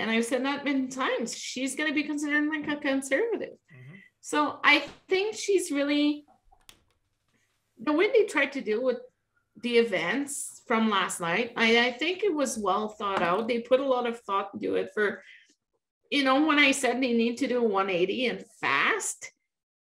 and I've said that many times, she's going to be considered like a conservative. Mm-hmm. So I think she's really the way they tried to deal with the events from last night. I, I think it was well thought out. They put a lot of thought into it for, you know, when I said they need to do 180 and fast,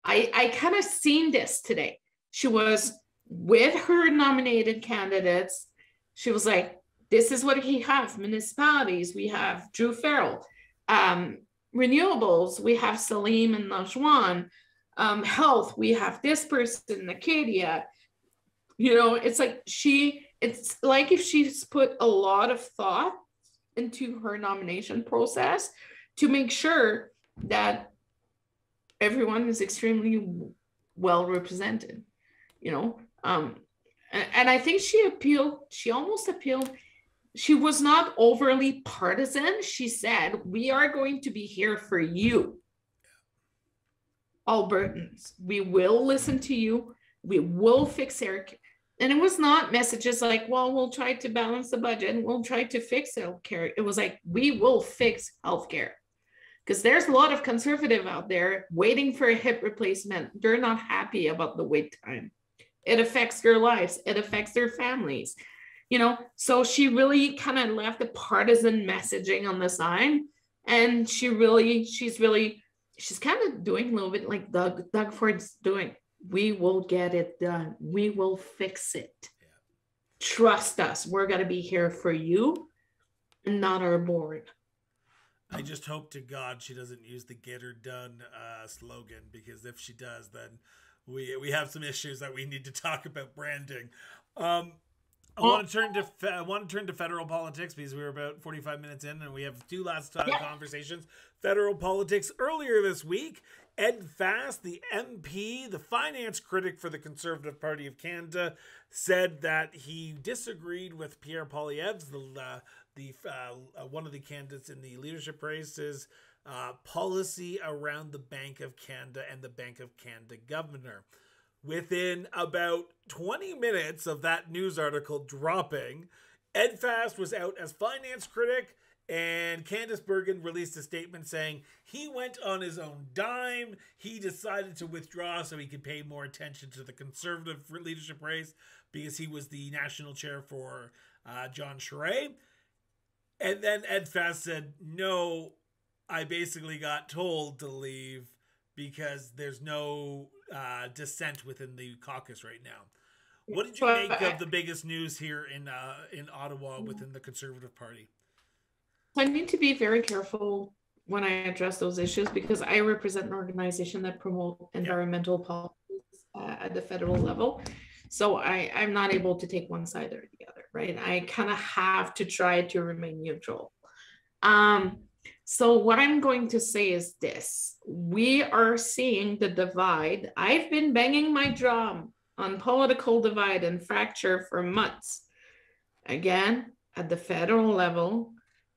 I, I kind of seen this today. She was with her nominated candidates. She was like, this is what we have municipalities. We have Druh Farrell. Um, renewables, we have Salim and Najwan. Um, health, we have this person, Acadia. You know, it's like she, it's like if she's put a lot of thought into her nomination process to make sure that everyone is extremely well represented, you know. Um, and, and I think she appealed, she almost appealed she was not overly partisan. She said, We are going to be here for you, Albertans. We will listen to you. We will fix Eric. And it was not messages like, Well, we'll try to balance the budget and we'll try to fix healthcare. It was like, We will fix healthcare. Because there's a lot of conservative out there waiting for a hip replacement. They're not happy about the wait time. It affects their lives, it affects their families you know? So she really kind of left the partisan messaging on the side and she really she's really she's kind of doing a little bit like doug doug ford's doing. We will get it done. We will fix it. Yeah. trust us. We're going to be here for you and not our board. I just hope to God she doesn't use the "get her done" uh, slogan because if she does, then we we have some issues that we need to talk about branding. Um, I want to turn to fe- I want to turn to federal politics because we were about 45 minutes in and we have two last uh, yeah. conversations. Federal politics earlier this week, Ed Fast, the MP, the finance critic for the Conservative Party of Canada, said that he disagreed with Pierre Poilievre's the uh, the uh, one of the candidates in the leadership races uh, policy around the Bank of Canada and the Bank of Canada governor. Within about 20 minutes of that news article dropping, Ed Fast was out as finance critic And Candice Bergen released a statement saying he went on his own dime. He decided to withdraw so he could pay more attention to the conservative leadership race because he was the national chair for uh, John Charest. And then Ed Fast said, No, I basically got told to leave because there's no uh, dissent within the caucus right now. What did you make of the biggest news here in uh, in Ottawa within the Conservative Party? I need to be very careful when I address those issues because I represent an organization that promote environmental policies uh, at the federal level. So I, I'm not able to take one side or the other, right? I kind of have to try to remain neutral. Um, so what I'm going to say is this: we are seeing the divide. I've been banging my drum on political divide and fracture for months. Again, at the federal level,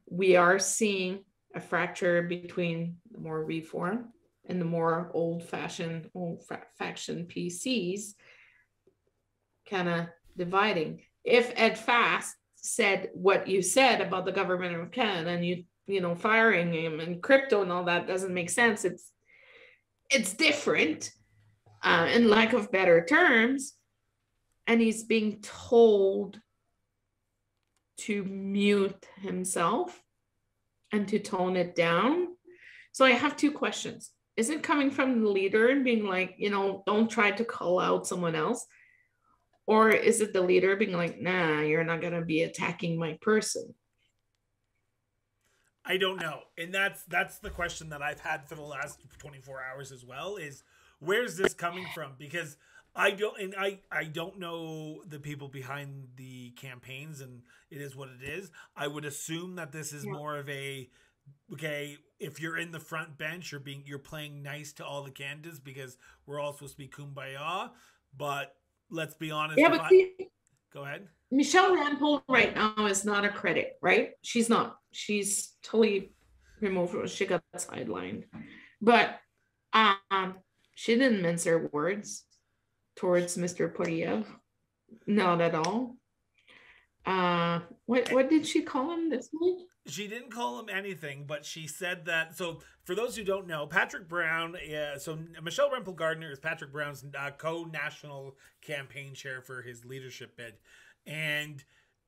we are seeing a fracture between the more reform and the more old-fashioned, old faction PCs, kind of dividing. If Ed Fast said what you said about the government of Canada and you you know firing him and crypto and all that doesn't make sense, it's it's different, uh, in lack of better terms, and he's being told to mute himself and to tone it down. So I have two questions. Is it coming from the leader and being like, you know, don't try to call out someone else? Or is it the leader being like, nah, you're not going to be attacking my person? I don't know. And that's that's the question that I've had for the last 24 hours as well is where's this coming from? Because I don't, and I I don't know the people behind the campaigns, and it is what it is. I would assume that this is yeah. more of a okay. If you're in the front bench, you're being you're playing nice to all the candidates because we're all supposed to be kumbaya. But let's be honest. Yeah, but see, go ahead. Michelle Rempel right now is not a credit, right? She's not. She's totally removed. She got sidelined, but um, she didn't mince her words towards Mr. Poilievre. Not at all. Uh, what what did she call him this week? She didn't call him anything, but she said that. So, for those who don't know, Patrick Brown. Uh, so Michelle Rempel Gardner is Patrick Brown's uh, co-national campaign chair for his leadership bid, and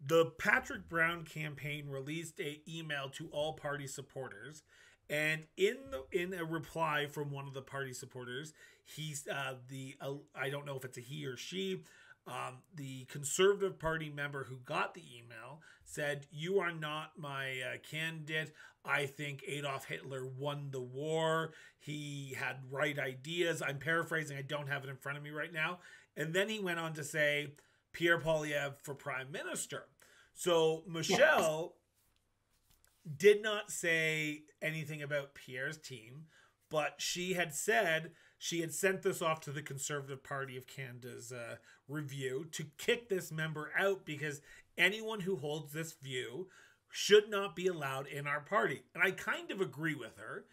the Patrick Brown campaign released a email to all party supporters, and in the in a reply from one of the party supporters, he's uh, the uh, I don't know if it's a he or she. Um, the Conservative Party member who got the email said, "You are not my uh, candidate. I think Adolf Hitler won the war. He had right ideas. I'm paraphrasing. I don't have it in front of me right now." And then he went on to say, "Pierre Poilievre for prime minister." So Michelle yes. did not say anything about Pierre's team, but she had said she had sent this off to the Conservative Party of Canada's uh, review to kick this member out because anyone who holds this view should not be allowed in our party. And I kind of agree with her.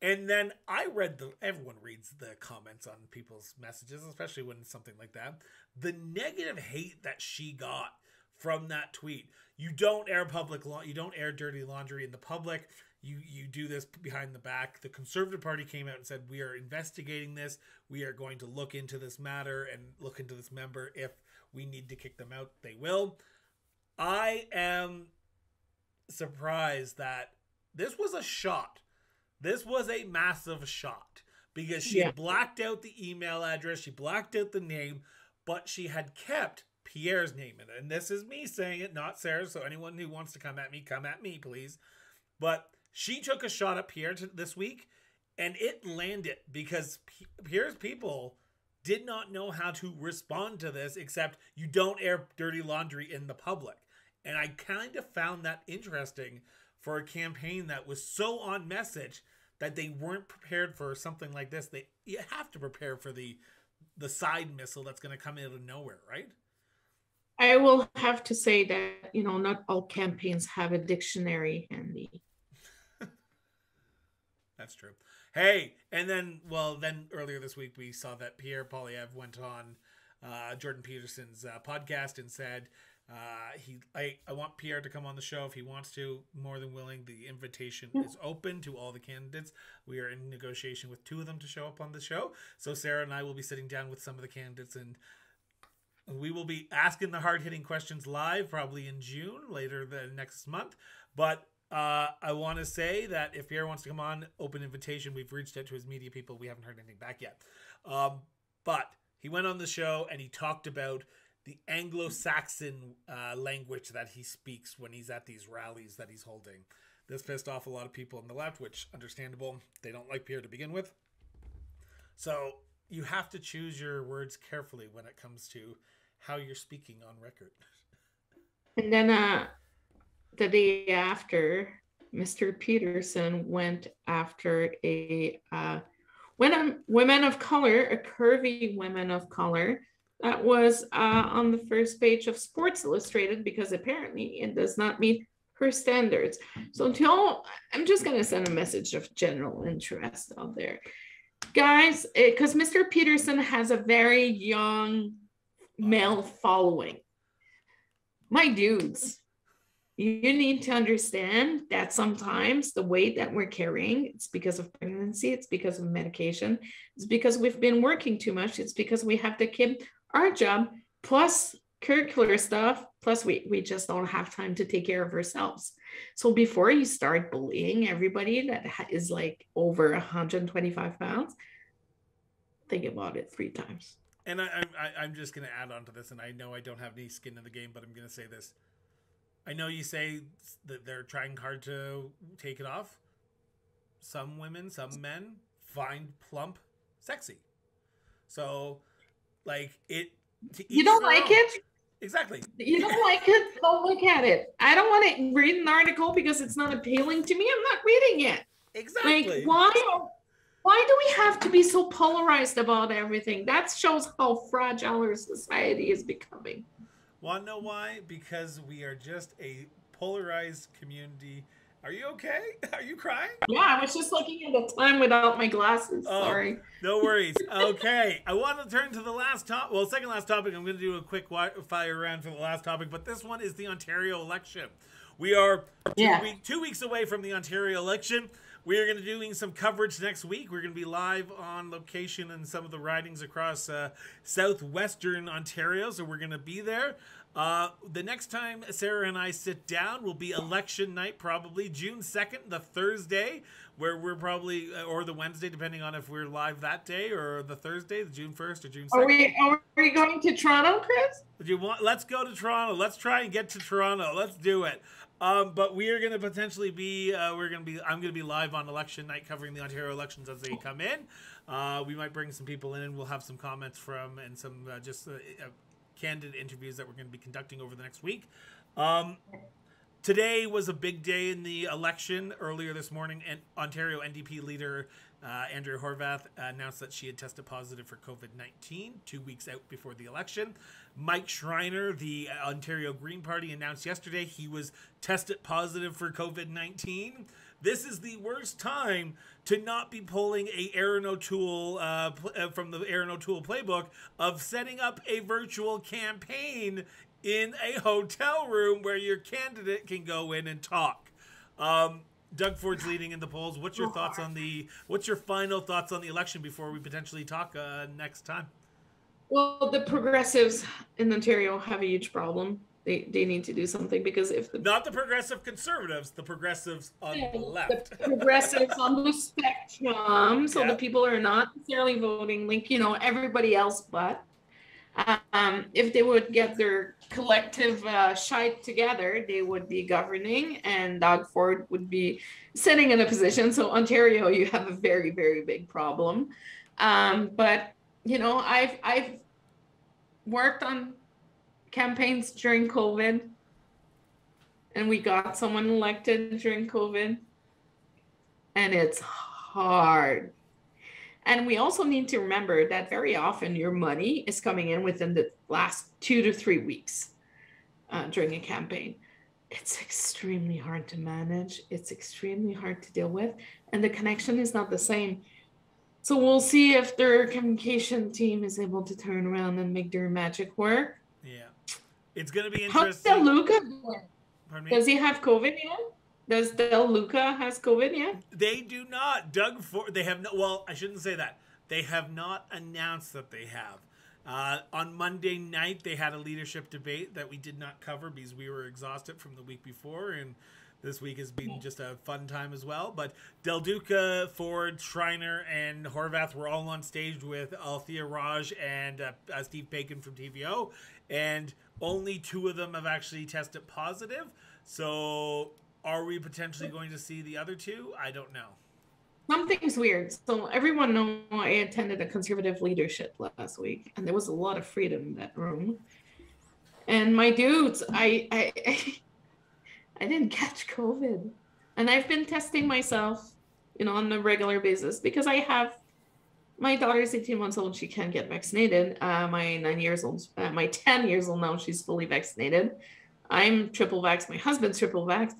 And then I read the everyone reads the comments on people's messages, especially when it's something like that. The negative hate that she got from that tweet. You don't air public law, you don't air dirty laundry in the public you you do this behind the back. The Conservative Party came out and said we are investigating this. We are going to look into this matter and look into this member. If we need to kick them out, they will. I am surprised that this was a shot. This was a massive shot because she yeah. blacked out the email address, she blacked out the name, but she had kept Pierre's name in it. And this is me saying it, not Sarah. So anyone who wants to come at me, come at me, please. But she took a shot at Pierre this week, and it landed because Pierre's people did not know how to respond to this except you don't air dirty laundry in the public. And I kind of found that interesting for a campaign that was so on message that they weren't prepared for something like this. They you have to prepare for the the side missile that's going to come out of nowhere, right? I will have to say that you know not all campaigns have a dictionary handy. That's true. Hey, and then well, then earlier this week we saw that Pierre Poilievre went on uh, Jordan Peterson's uh, podcast and said Uh, he, I, I want Pierre to come on the show if he wants to. More than willing. The invitation is open to all the candidates. We are in negotiation with two of them to show up on the show. So Sarah and I will be sitting down with some of the candidates and we will be asking the hard hitting questions live probably in June later the next month. But uh, I want to say that if Pierre wants to come on, open invitation. We've reached out to his media people. We haven't heard anything back yet. Um, but he went on the show and he talked about the Anglo-Saxon uh, language that he speaks when he's at these rallies that he's holding. This pissed off a lot of people on the left, which understandable. They don't like Pierre to begin with. So you have to choose your words carefully when it comes to how you're speaking on record. And then uh, the day after, Mr. Peterson went after a uh, women, women of color, a curvy women of color that was uh, on the first page of Sports Illustrated because apparently it does not meet her standards. So until I'm just going to send a message of general interest out there. Guys, because Mr. Peterson has a very young male following. My dudes, you need to understand that sometimes the weight that we're carrying it's because of pregnancy it's because of medication it's because we've been working too much it's because we have to keep our job plus curricular stuff plus we, we just don't have time to take care of ourselves. So before you start bullying everybody that is like over 125 pounds think about it three times. And I, I, i'm just going to add on to this and i know i don't have any skin in the game but i'm going to say this i know you say that they're trying hard to take it off some women some men find plump sexy so like it. you don't like it. Exactly. You don't like it? Don't look at it. I don't want to read an article because it's not appealing to me. I'm not reading it. Exactly. Like why? Why do we have to be so polarized about everything? That shows how fragile our society is becoming. Want to know why? Because we are just a polarized community are you okay? Are you crying? Yeah, I was just looking at the time without my glasses. Oh, Sorry. No worries. Okay, I want to turn to the last top. Well, second last topic. I'm going to do a quick fire round for the last topic, but this one is the Ontario election. We are two, yeah. week, two weeks away from the Ontario election. We are going to be doing some coverage next week. We're going to be live on location in some of the ridings across uh, southwestern Ontario, so we're going to be there. Uh, the next time Sarah and I sit down will be election night, probably June 2nd, the Thursday, where we're probably, uh, or the Wednesday, depending on if we're live that day, or the Thursday, the June 1st or June 2nd. Are we, are we going to Toronto, Chris? Do you want, let's go to Toronto. Let's try and get to Toronto. Let's do it. Um, but we are going to potentially be, uh, we're going to be, I'm going to be live on election night covering the Ontario elections as they come in. Uh, we might bring some people in and we'll have some comments from and some uh, just uh, candid interviews that we're going to be conducting over the next week. Um, today was a big day in the election. Earlier this morning, and Ontario NDP leader uh, Andrea Horwath announced that she had tested positive for COVID 19 two weeks out before the election. Mike Schreiner, the Ontario Green Party, announced yesterday he was tested positive for COVID 19. This is the worst time to not be pulling a Erin O'Toole uh, uh, from the Erin O'Toole playbook of setting up a virtual campaign in a hotel room where your candidate can go in and talk. Um, Doug Ford's leading in the polls. What's your thoughts on the? What's your final thoughts on the election before we potentially talk uh, next time? Well, the progressives in Ontario have a huge problem. They, they need to do something because if the not the progressive conservatives, the progressives on yeah, the left, the progressives on the spectrum, so yeah. the people are not necessarily voting like you know everybody else, but um, if they would get their collective uh, shite together, they would be governing, and Doug Ford would be sitting in a position. So Ontario, you have a very very big problem. Um, but you know, I've I've worked on campaigns during COVID, and we got someone elected during COVID, and it's hard. And we also need to remember that very often your money is coming in within the last two to three weeks uh, during a campaign. It's extremely hard to manage. It's extremely hard to deal with. And the connection is not the same. So we'll see if their communication team is able to turn around and make their magic work. Yeah It's going to be How's interesting. Del Duca? Does he have COVID yet? Does Del Duca has COVID yet? They do not. Doug Ford. They have no. Well, I shouldn't say that. They have not announced that they have. Uh, on Monday night, they had a leadership debate that we did not cover because we were exhausted from the week before, and this week has been just a fun time as well. But Del Duca, Ford, Schreiner, and Horwath were all on stage with Althea Raj and uh, uh, Steve Paikin from TVO, and only two of them have actually tested positive. So, are we potentially going to see the other two? I don't know. Something's weird. So everyone know I attended a conservative leadership last week, and there was a lot of freedom in that room. And my dudes, I I I didn't catch COVID, and I've been testing myself, you know, on a regular basis because I have my daughter is 18 months old. She can't get vaccinated. Uh, my nine years old, uh, my 10 years old now, she's fully vaccinated. I'm triple vax. My husband's triple vax.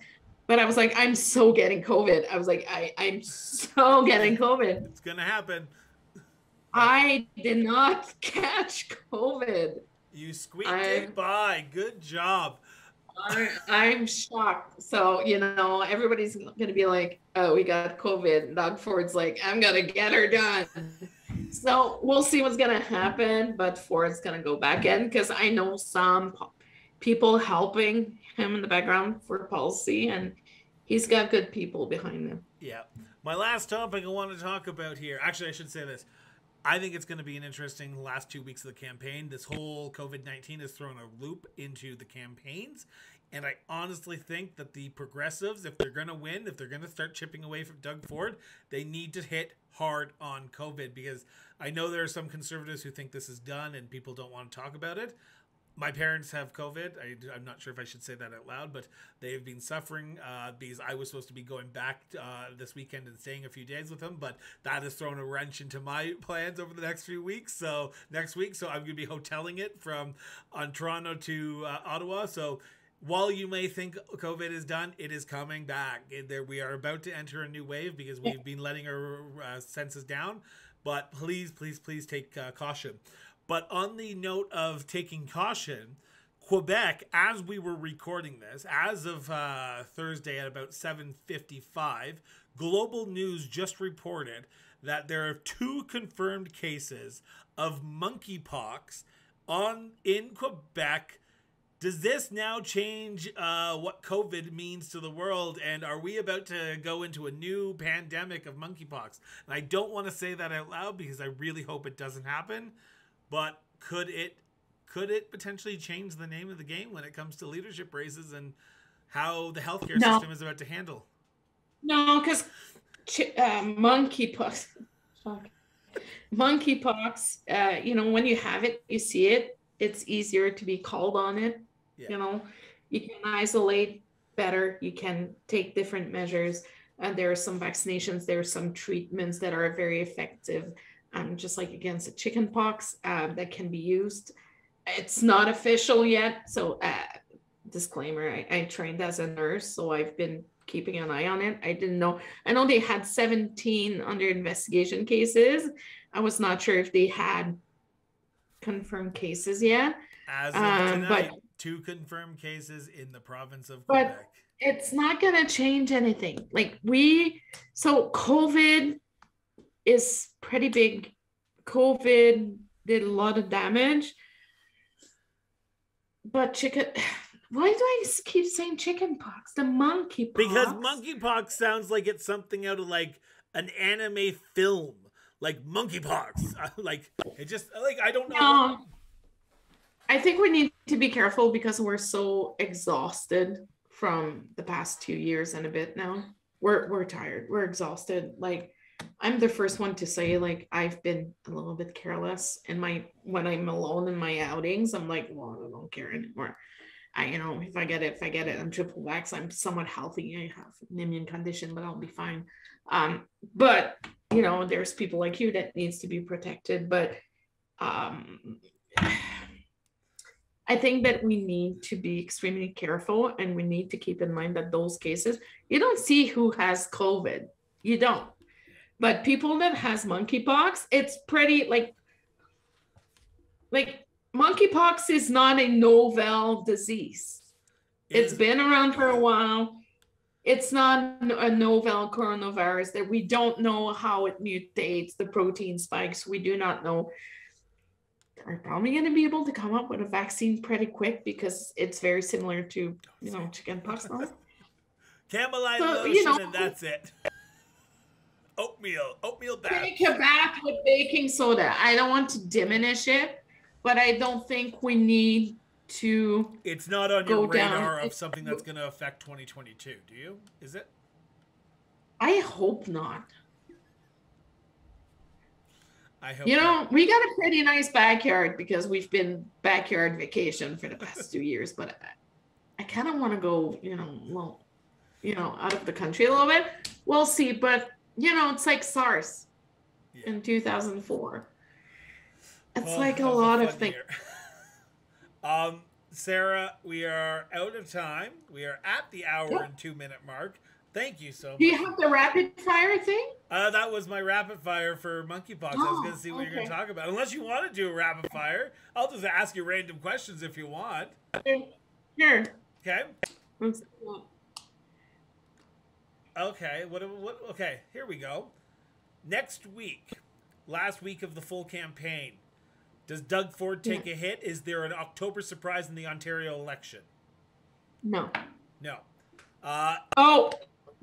But I was like, I'm so getting COVID. I was like, I, I'm so getting COVID. It's gonna happen. I did not catch COVID. You squeaked I- it by. Good job. I'm shocked. So, you know, everybody's going to be like, oh, we got COVID. Doug Ford's like, I'm going to get her done. So we'll see what's going to happen. But Ford's going to go back in because I know some people helping him in the background for policy, and he's got good people behind him. Yeah. My last topic I want to talk about here. Actually, I should say this. I think it's going to be an interesting last two weeks of the campaign. This whole COVID 19 has thrown a loop into the campaigns. And I honestly think that the progressives, if they're going to win, if they're going to start chipping away from Doug Ford, they need to hit hard on COVID because I know there are some conservatives who think this is done and people don't want to talk about it. My parents have COVID. I, am not sure if I should say that out loud, but they've been suffering uh, because I was supposed to be going back uh, this weekend and staying a few days with them, but that has thrown a wrench into my plans over the next few weeks. So next week, so I'm going to be hoteling it from on Toronto to uh, Ottawa. So while you may think COVID is done, it is coming back. There, we are about to enter a new wave because we've been letting our uh, senses down. But please, please, please take uh, caution. But on the note of taking caution, Quebec, as we were recording this, as of uh, Thursday at about 7:55, Global News just reported that there are two confirmed cases of monkeypox on in Quebec. Does this now change uh, what COVID means to the world? And are we about to go into a new pandemic of monkeypox? And I don't want to say that out loud because I really hope it doesn't happen. But could it could it potentially change the name of the game when it comes to leadership races and how the healthcare No. system is about to handle? No, because ch- uh, monkeypox. Monkeypox. Uh, you know, when you have it, you see it. It's easier to be called on it. Yeah. You know, you can isolate better. You can take different measures. And there are some vaccinations. There are some treatments that are very effective. Um, just like against the chicken pox uh, that can be used. It's not official yet, so uh, disclaimer: I, I trained as a nurse, so I've been keeping an eye on it. I didn't know. I know they had 17 under investigation cases. I was not sure if they had confirmed cases yet. As of Um, but- tonight, two confirmed cases in the province of Quebec. But- Quebec. It's not going to change anything. Like we, so COVID is pretty big. COVID did a lot of damage. But chicken, why do I keep saying chicken pox? The monkey pox. Because monkeypox sounds like it's something out of like an anime film, like monkeypox. like it just like I don't know. No. I think we need to be careful because we're so exhausted from the past two years and a bit now. We're we're tired. We're exhausted. Like I'm the first one to say like I've been a little bit careless in my when I'm alone in my outings. I'm like, well, I don't care anymore. I you know if I get it, if I get it, I'm triple vax. I'm somewhat healthy. I have an immune condition, but I'll be fine. Um, but you know, there's people like you that needs to be protected. But um I think that we need to be extremely careful and we need to keep in mind that those cases, you don't see who has COVID. You don't. But people that has monkeypox, it's pretty like like monkeypox is not a novel disease. it's been around for a while. It's not a novel coronavirus that we don't know how it mutates, the protein spikes. We do not know. We're probably going to be able to come up with a vaccine pretty quick because it's very similar to, you know, chickenpox. now. So, lotion, you know- and that's it. Oatmeal, oatmeal bath. Take a bath with baking soda. I don't want to diminish it, but I don't think we need to. It's not on your down. radar of something that's going to affect 2022, do you? Is it? I hope not. I hope. You not. know, we got a pretty nice backyard because we've been backyard vacation for the past two years, but I, I kind of want to go, you know, well, you know, out of the country a little bit. We'll see, but you know, it's like SARS Yeah. in 2004. It's Well, like a lot of things. um, Sarah, we are out of time. We are at the hour Yep. and two minute mark. Thank you so much. Do you have the rapid fire thing? Uh, that was my rapid fire for monkeypox. I was Oh, going to see what you're going to talk about. Unless you want to do a rapid fire, I'll just ask you random questions if you want. Sure. Okay. Okay. What? What? Okay. Here we go. Next week, last week of the full campaign, does Doug Ford take a hit? Is there an October surprise in the Ontario election? No. No. Uh, Oh,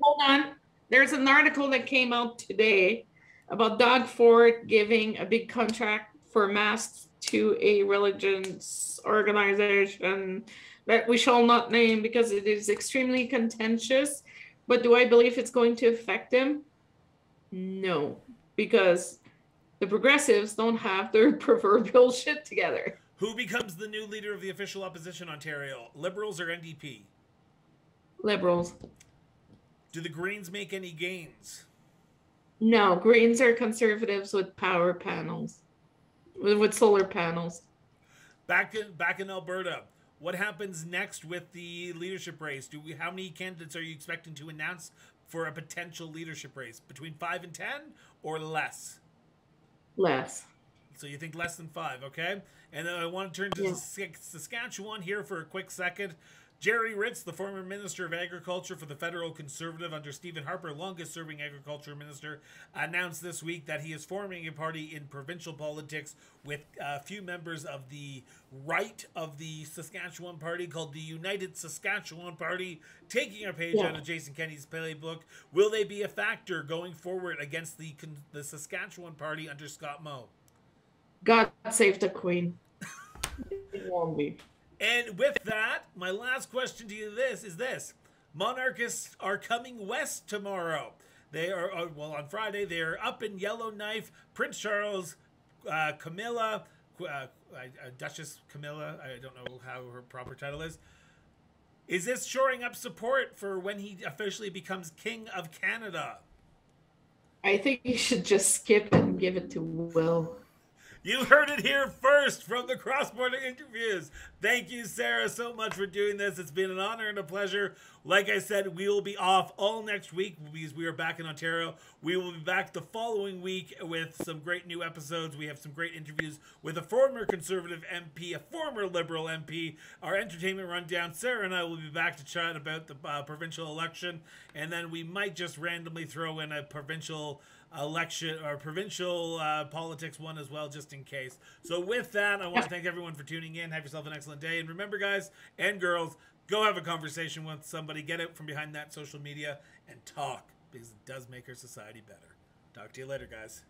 hold on. There's an article that came out today about Doug Ford giving a big contract for masks to a religious organization that we shall not name because it is extremely contentious. But do I believe it's going to affect them? No, because the progressives don't have their proverbial shit together. who becomes the new leader of the official opposition Ontario? Liberals or NDP? Liberals. Do the Greens make any gains? No, Greens are conservatives with power panels, with, solar panels. Back in back in Alberta, what happens next with the leadership race? Do we how many candidates are you expecting to announce for a potential leadership race? Between five and ten or less? Less. So you think less than five, okay? And then I want to turn to Yeah. Sask- Saskatchewan here for a quick second. Jerry Ritz, the former Minister of Agriculture for the Federal Conservative under Stephen Harper, longest serving agriculture minister, announced this week that he is forming a party in provincial politics with a few members of the right of the Saskatchewan Party called the United Saskatchewan Party, taking a page Yeah. out of Jason Kenney's playbook. Will they be a factor going forward against the, the Saskatchewan Party under Scott Moe? God save the Queen. it won't be. And with that, my last question to you this is this. Monarchists are coming west tomorrow. They are, uh, well, on Friday, they are up in Yellowknife. Prince Charles, uh, Camilla, uh, uh, Duchess Camilla, I don't know how her proper title is. Is this shoring up support for when he officially becomes King of Canada? I think you should just skip it and give it to Will. You heard it here first from the cross border interviews. Thank you, Sarah, so much for doing this. It's been an honor and a pleasure. Like I said, we will be off all next week because we are back in Ontario. We will be back the following week with some great new episodes. We have some great interviews with a former conservative MP, a former liberal MP, our entertainment rundown. Sarah and I will be back to chat about the uh, provincial election, and then we might just randomly throw in a provincial election or provincial uh, politics one as well, just in case. So, with that, I want to thank everyone for tuning in. Have yourself an excellent day. And remember, guys and girls, go have a conversation with somebody, get out from behind that social media, and talk because it does make our society better. Talk to you later, guys.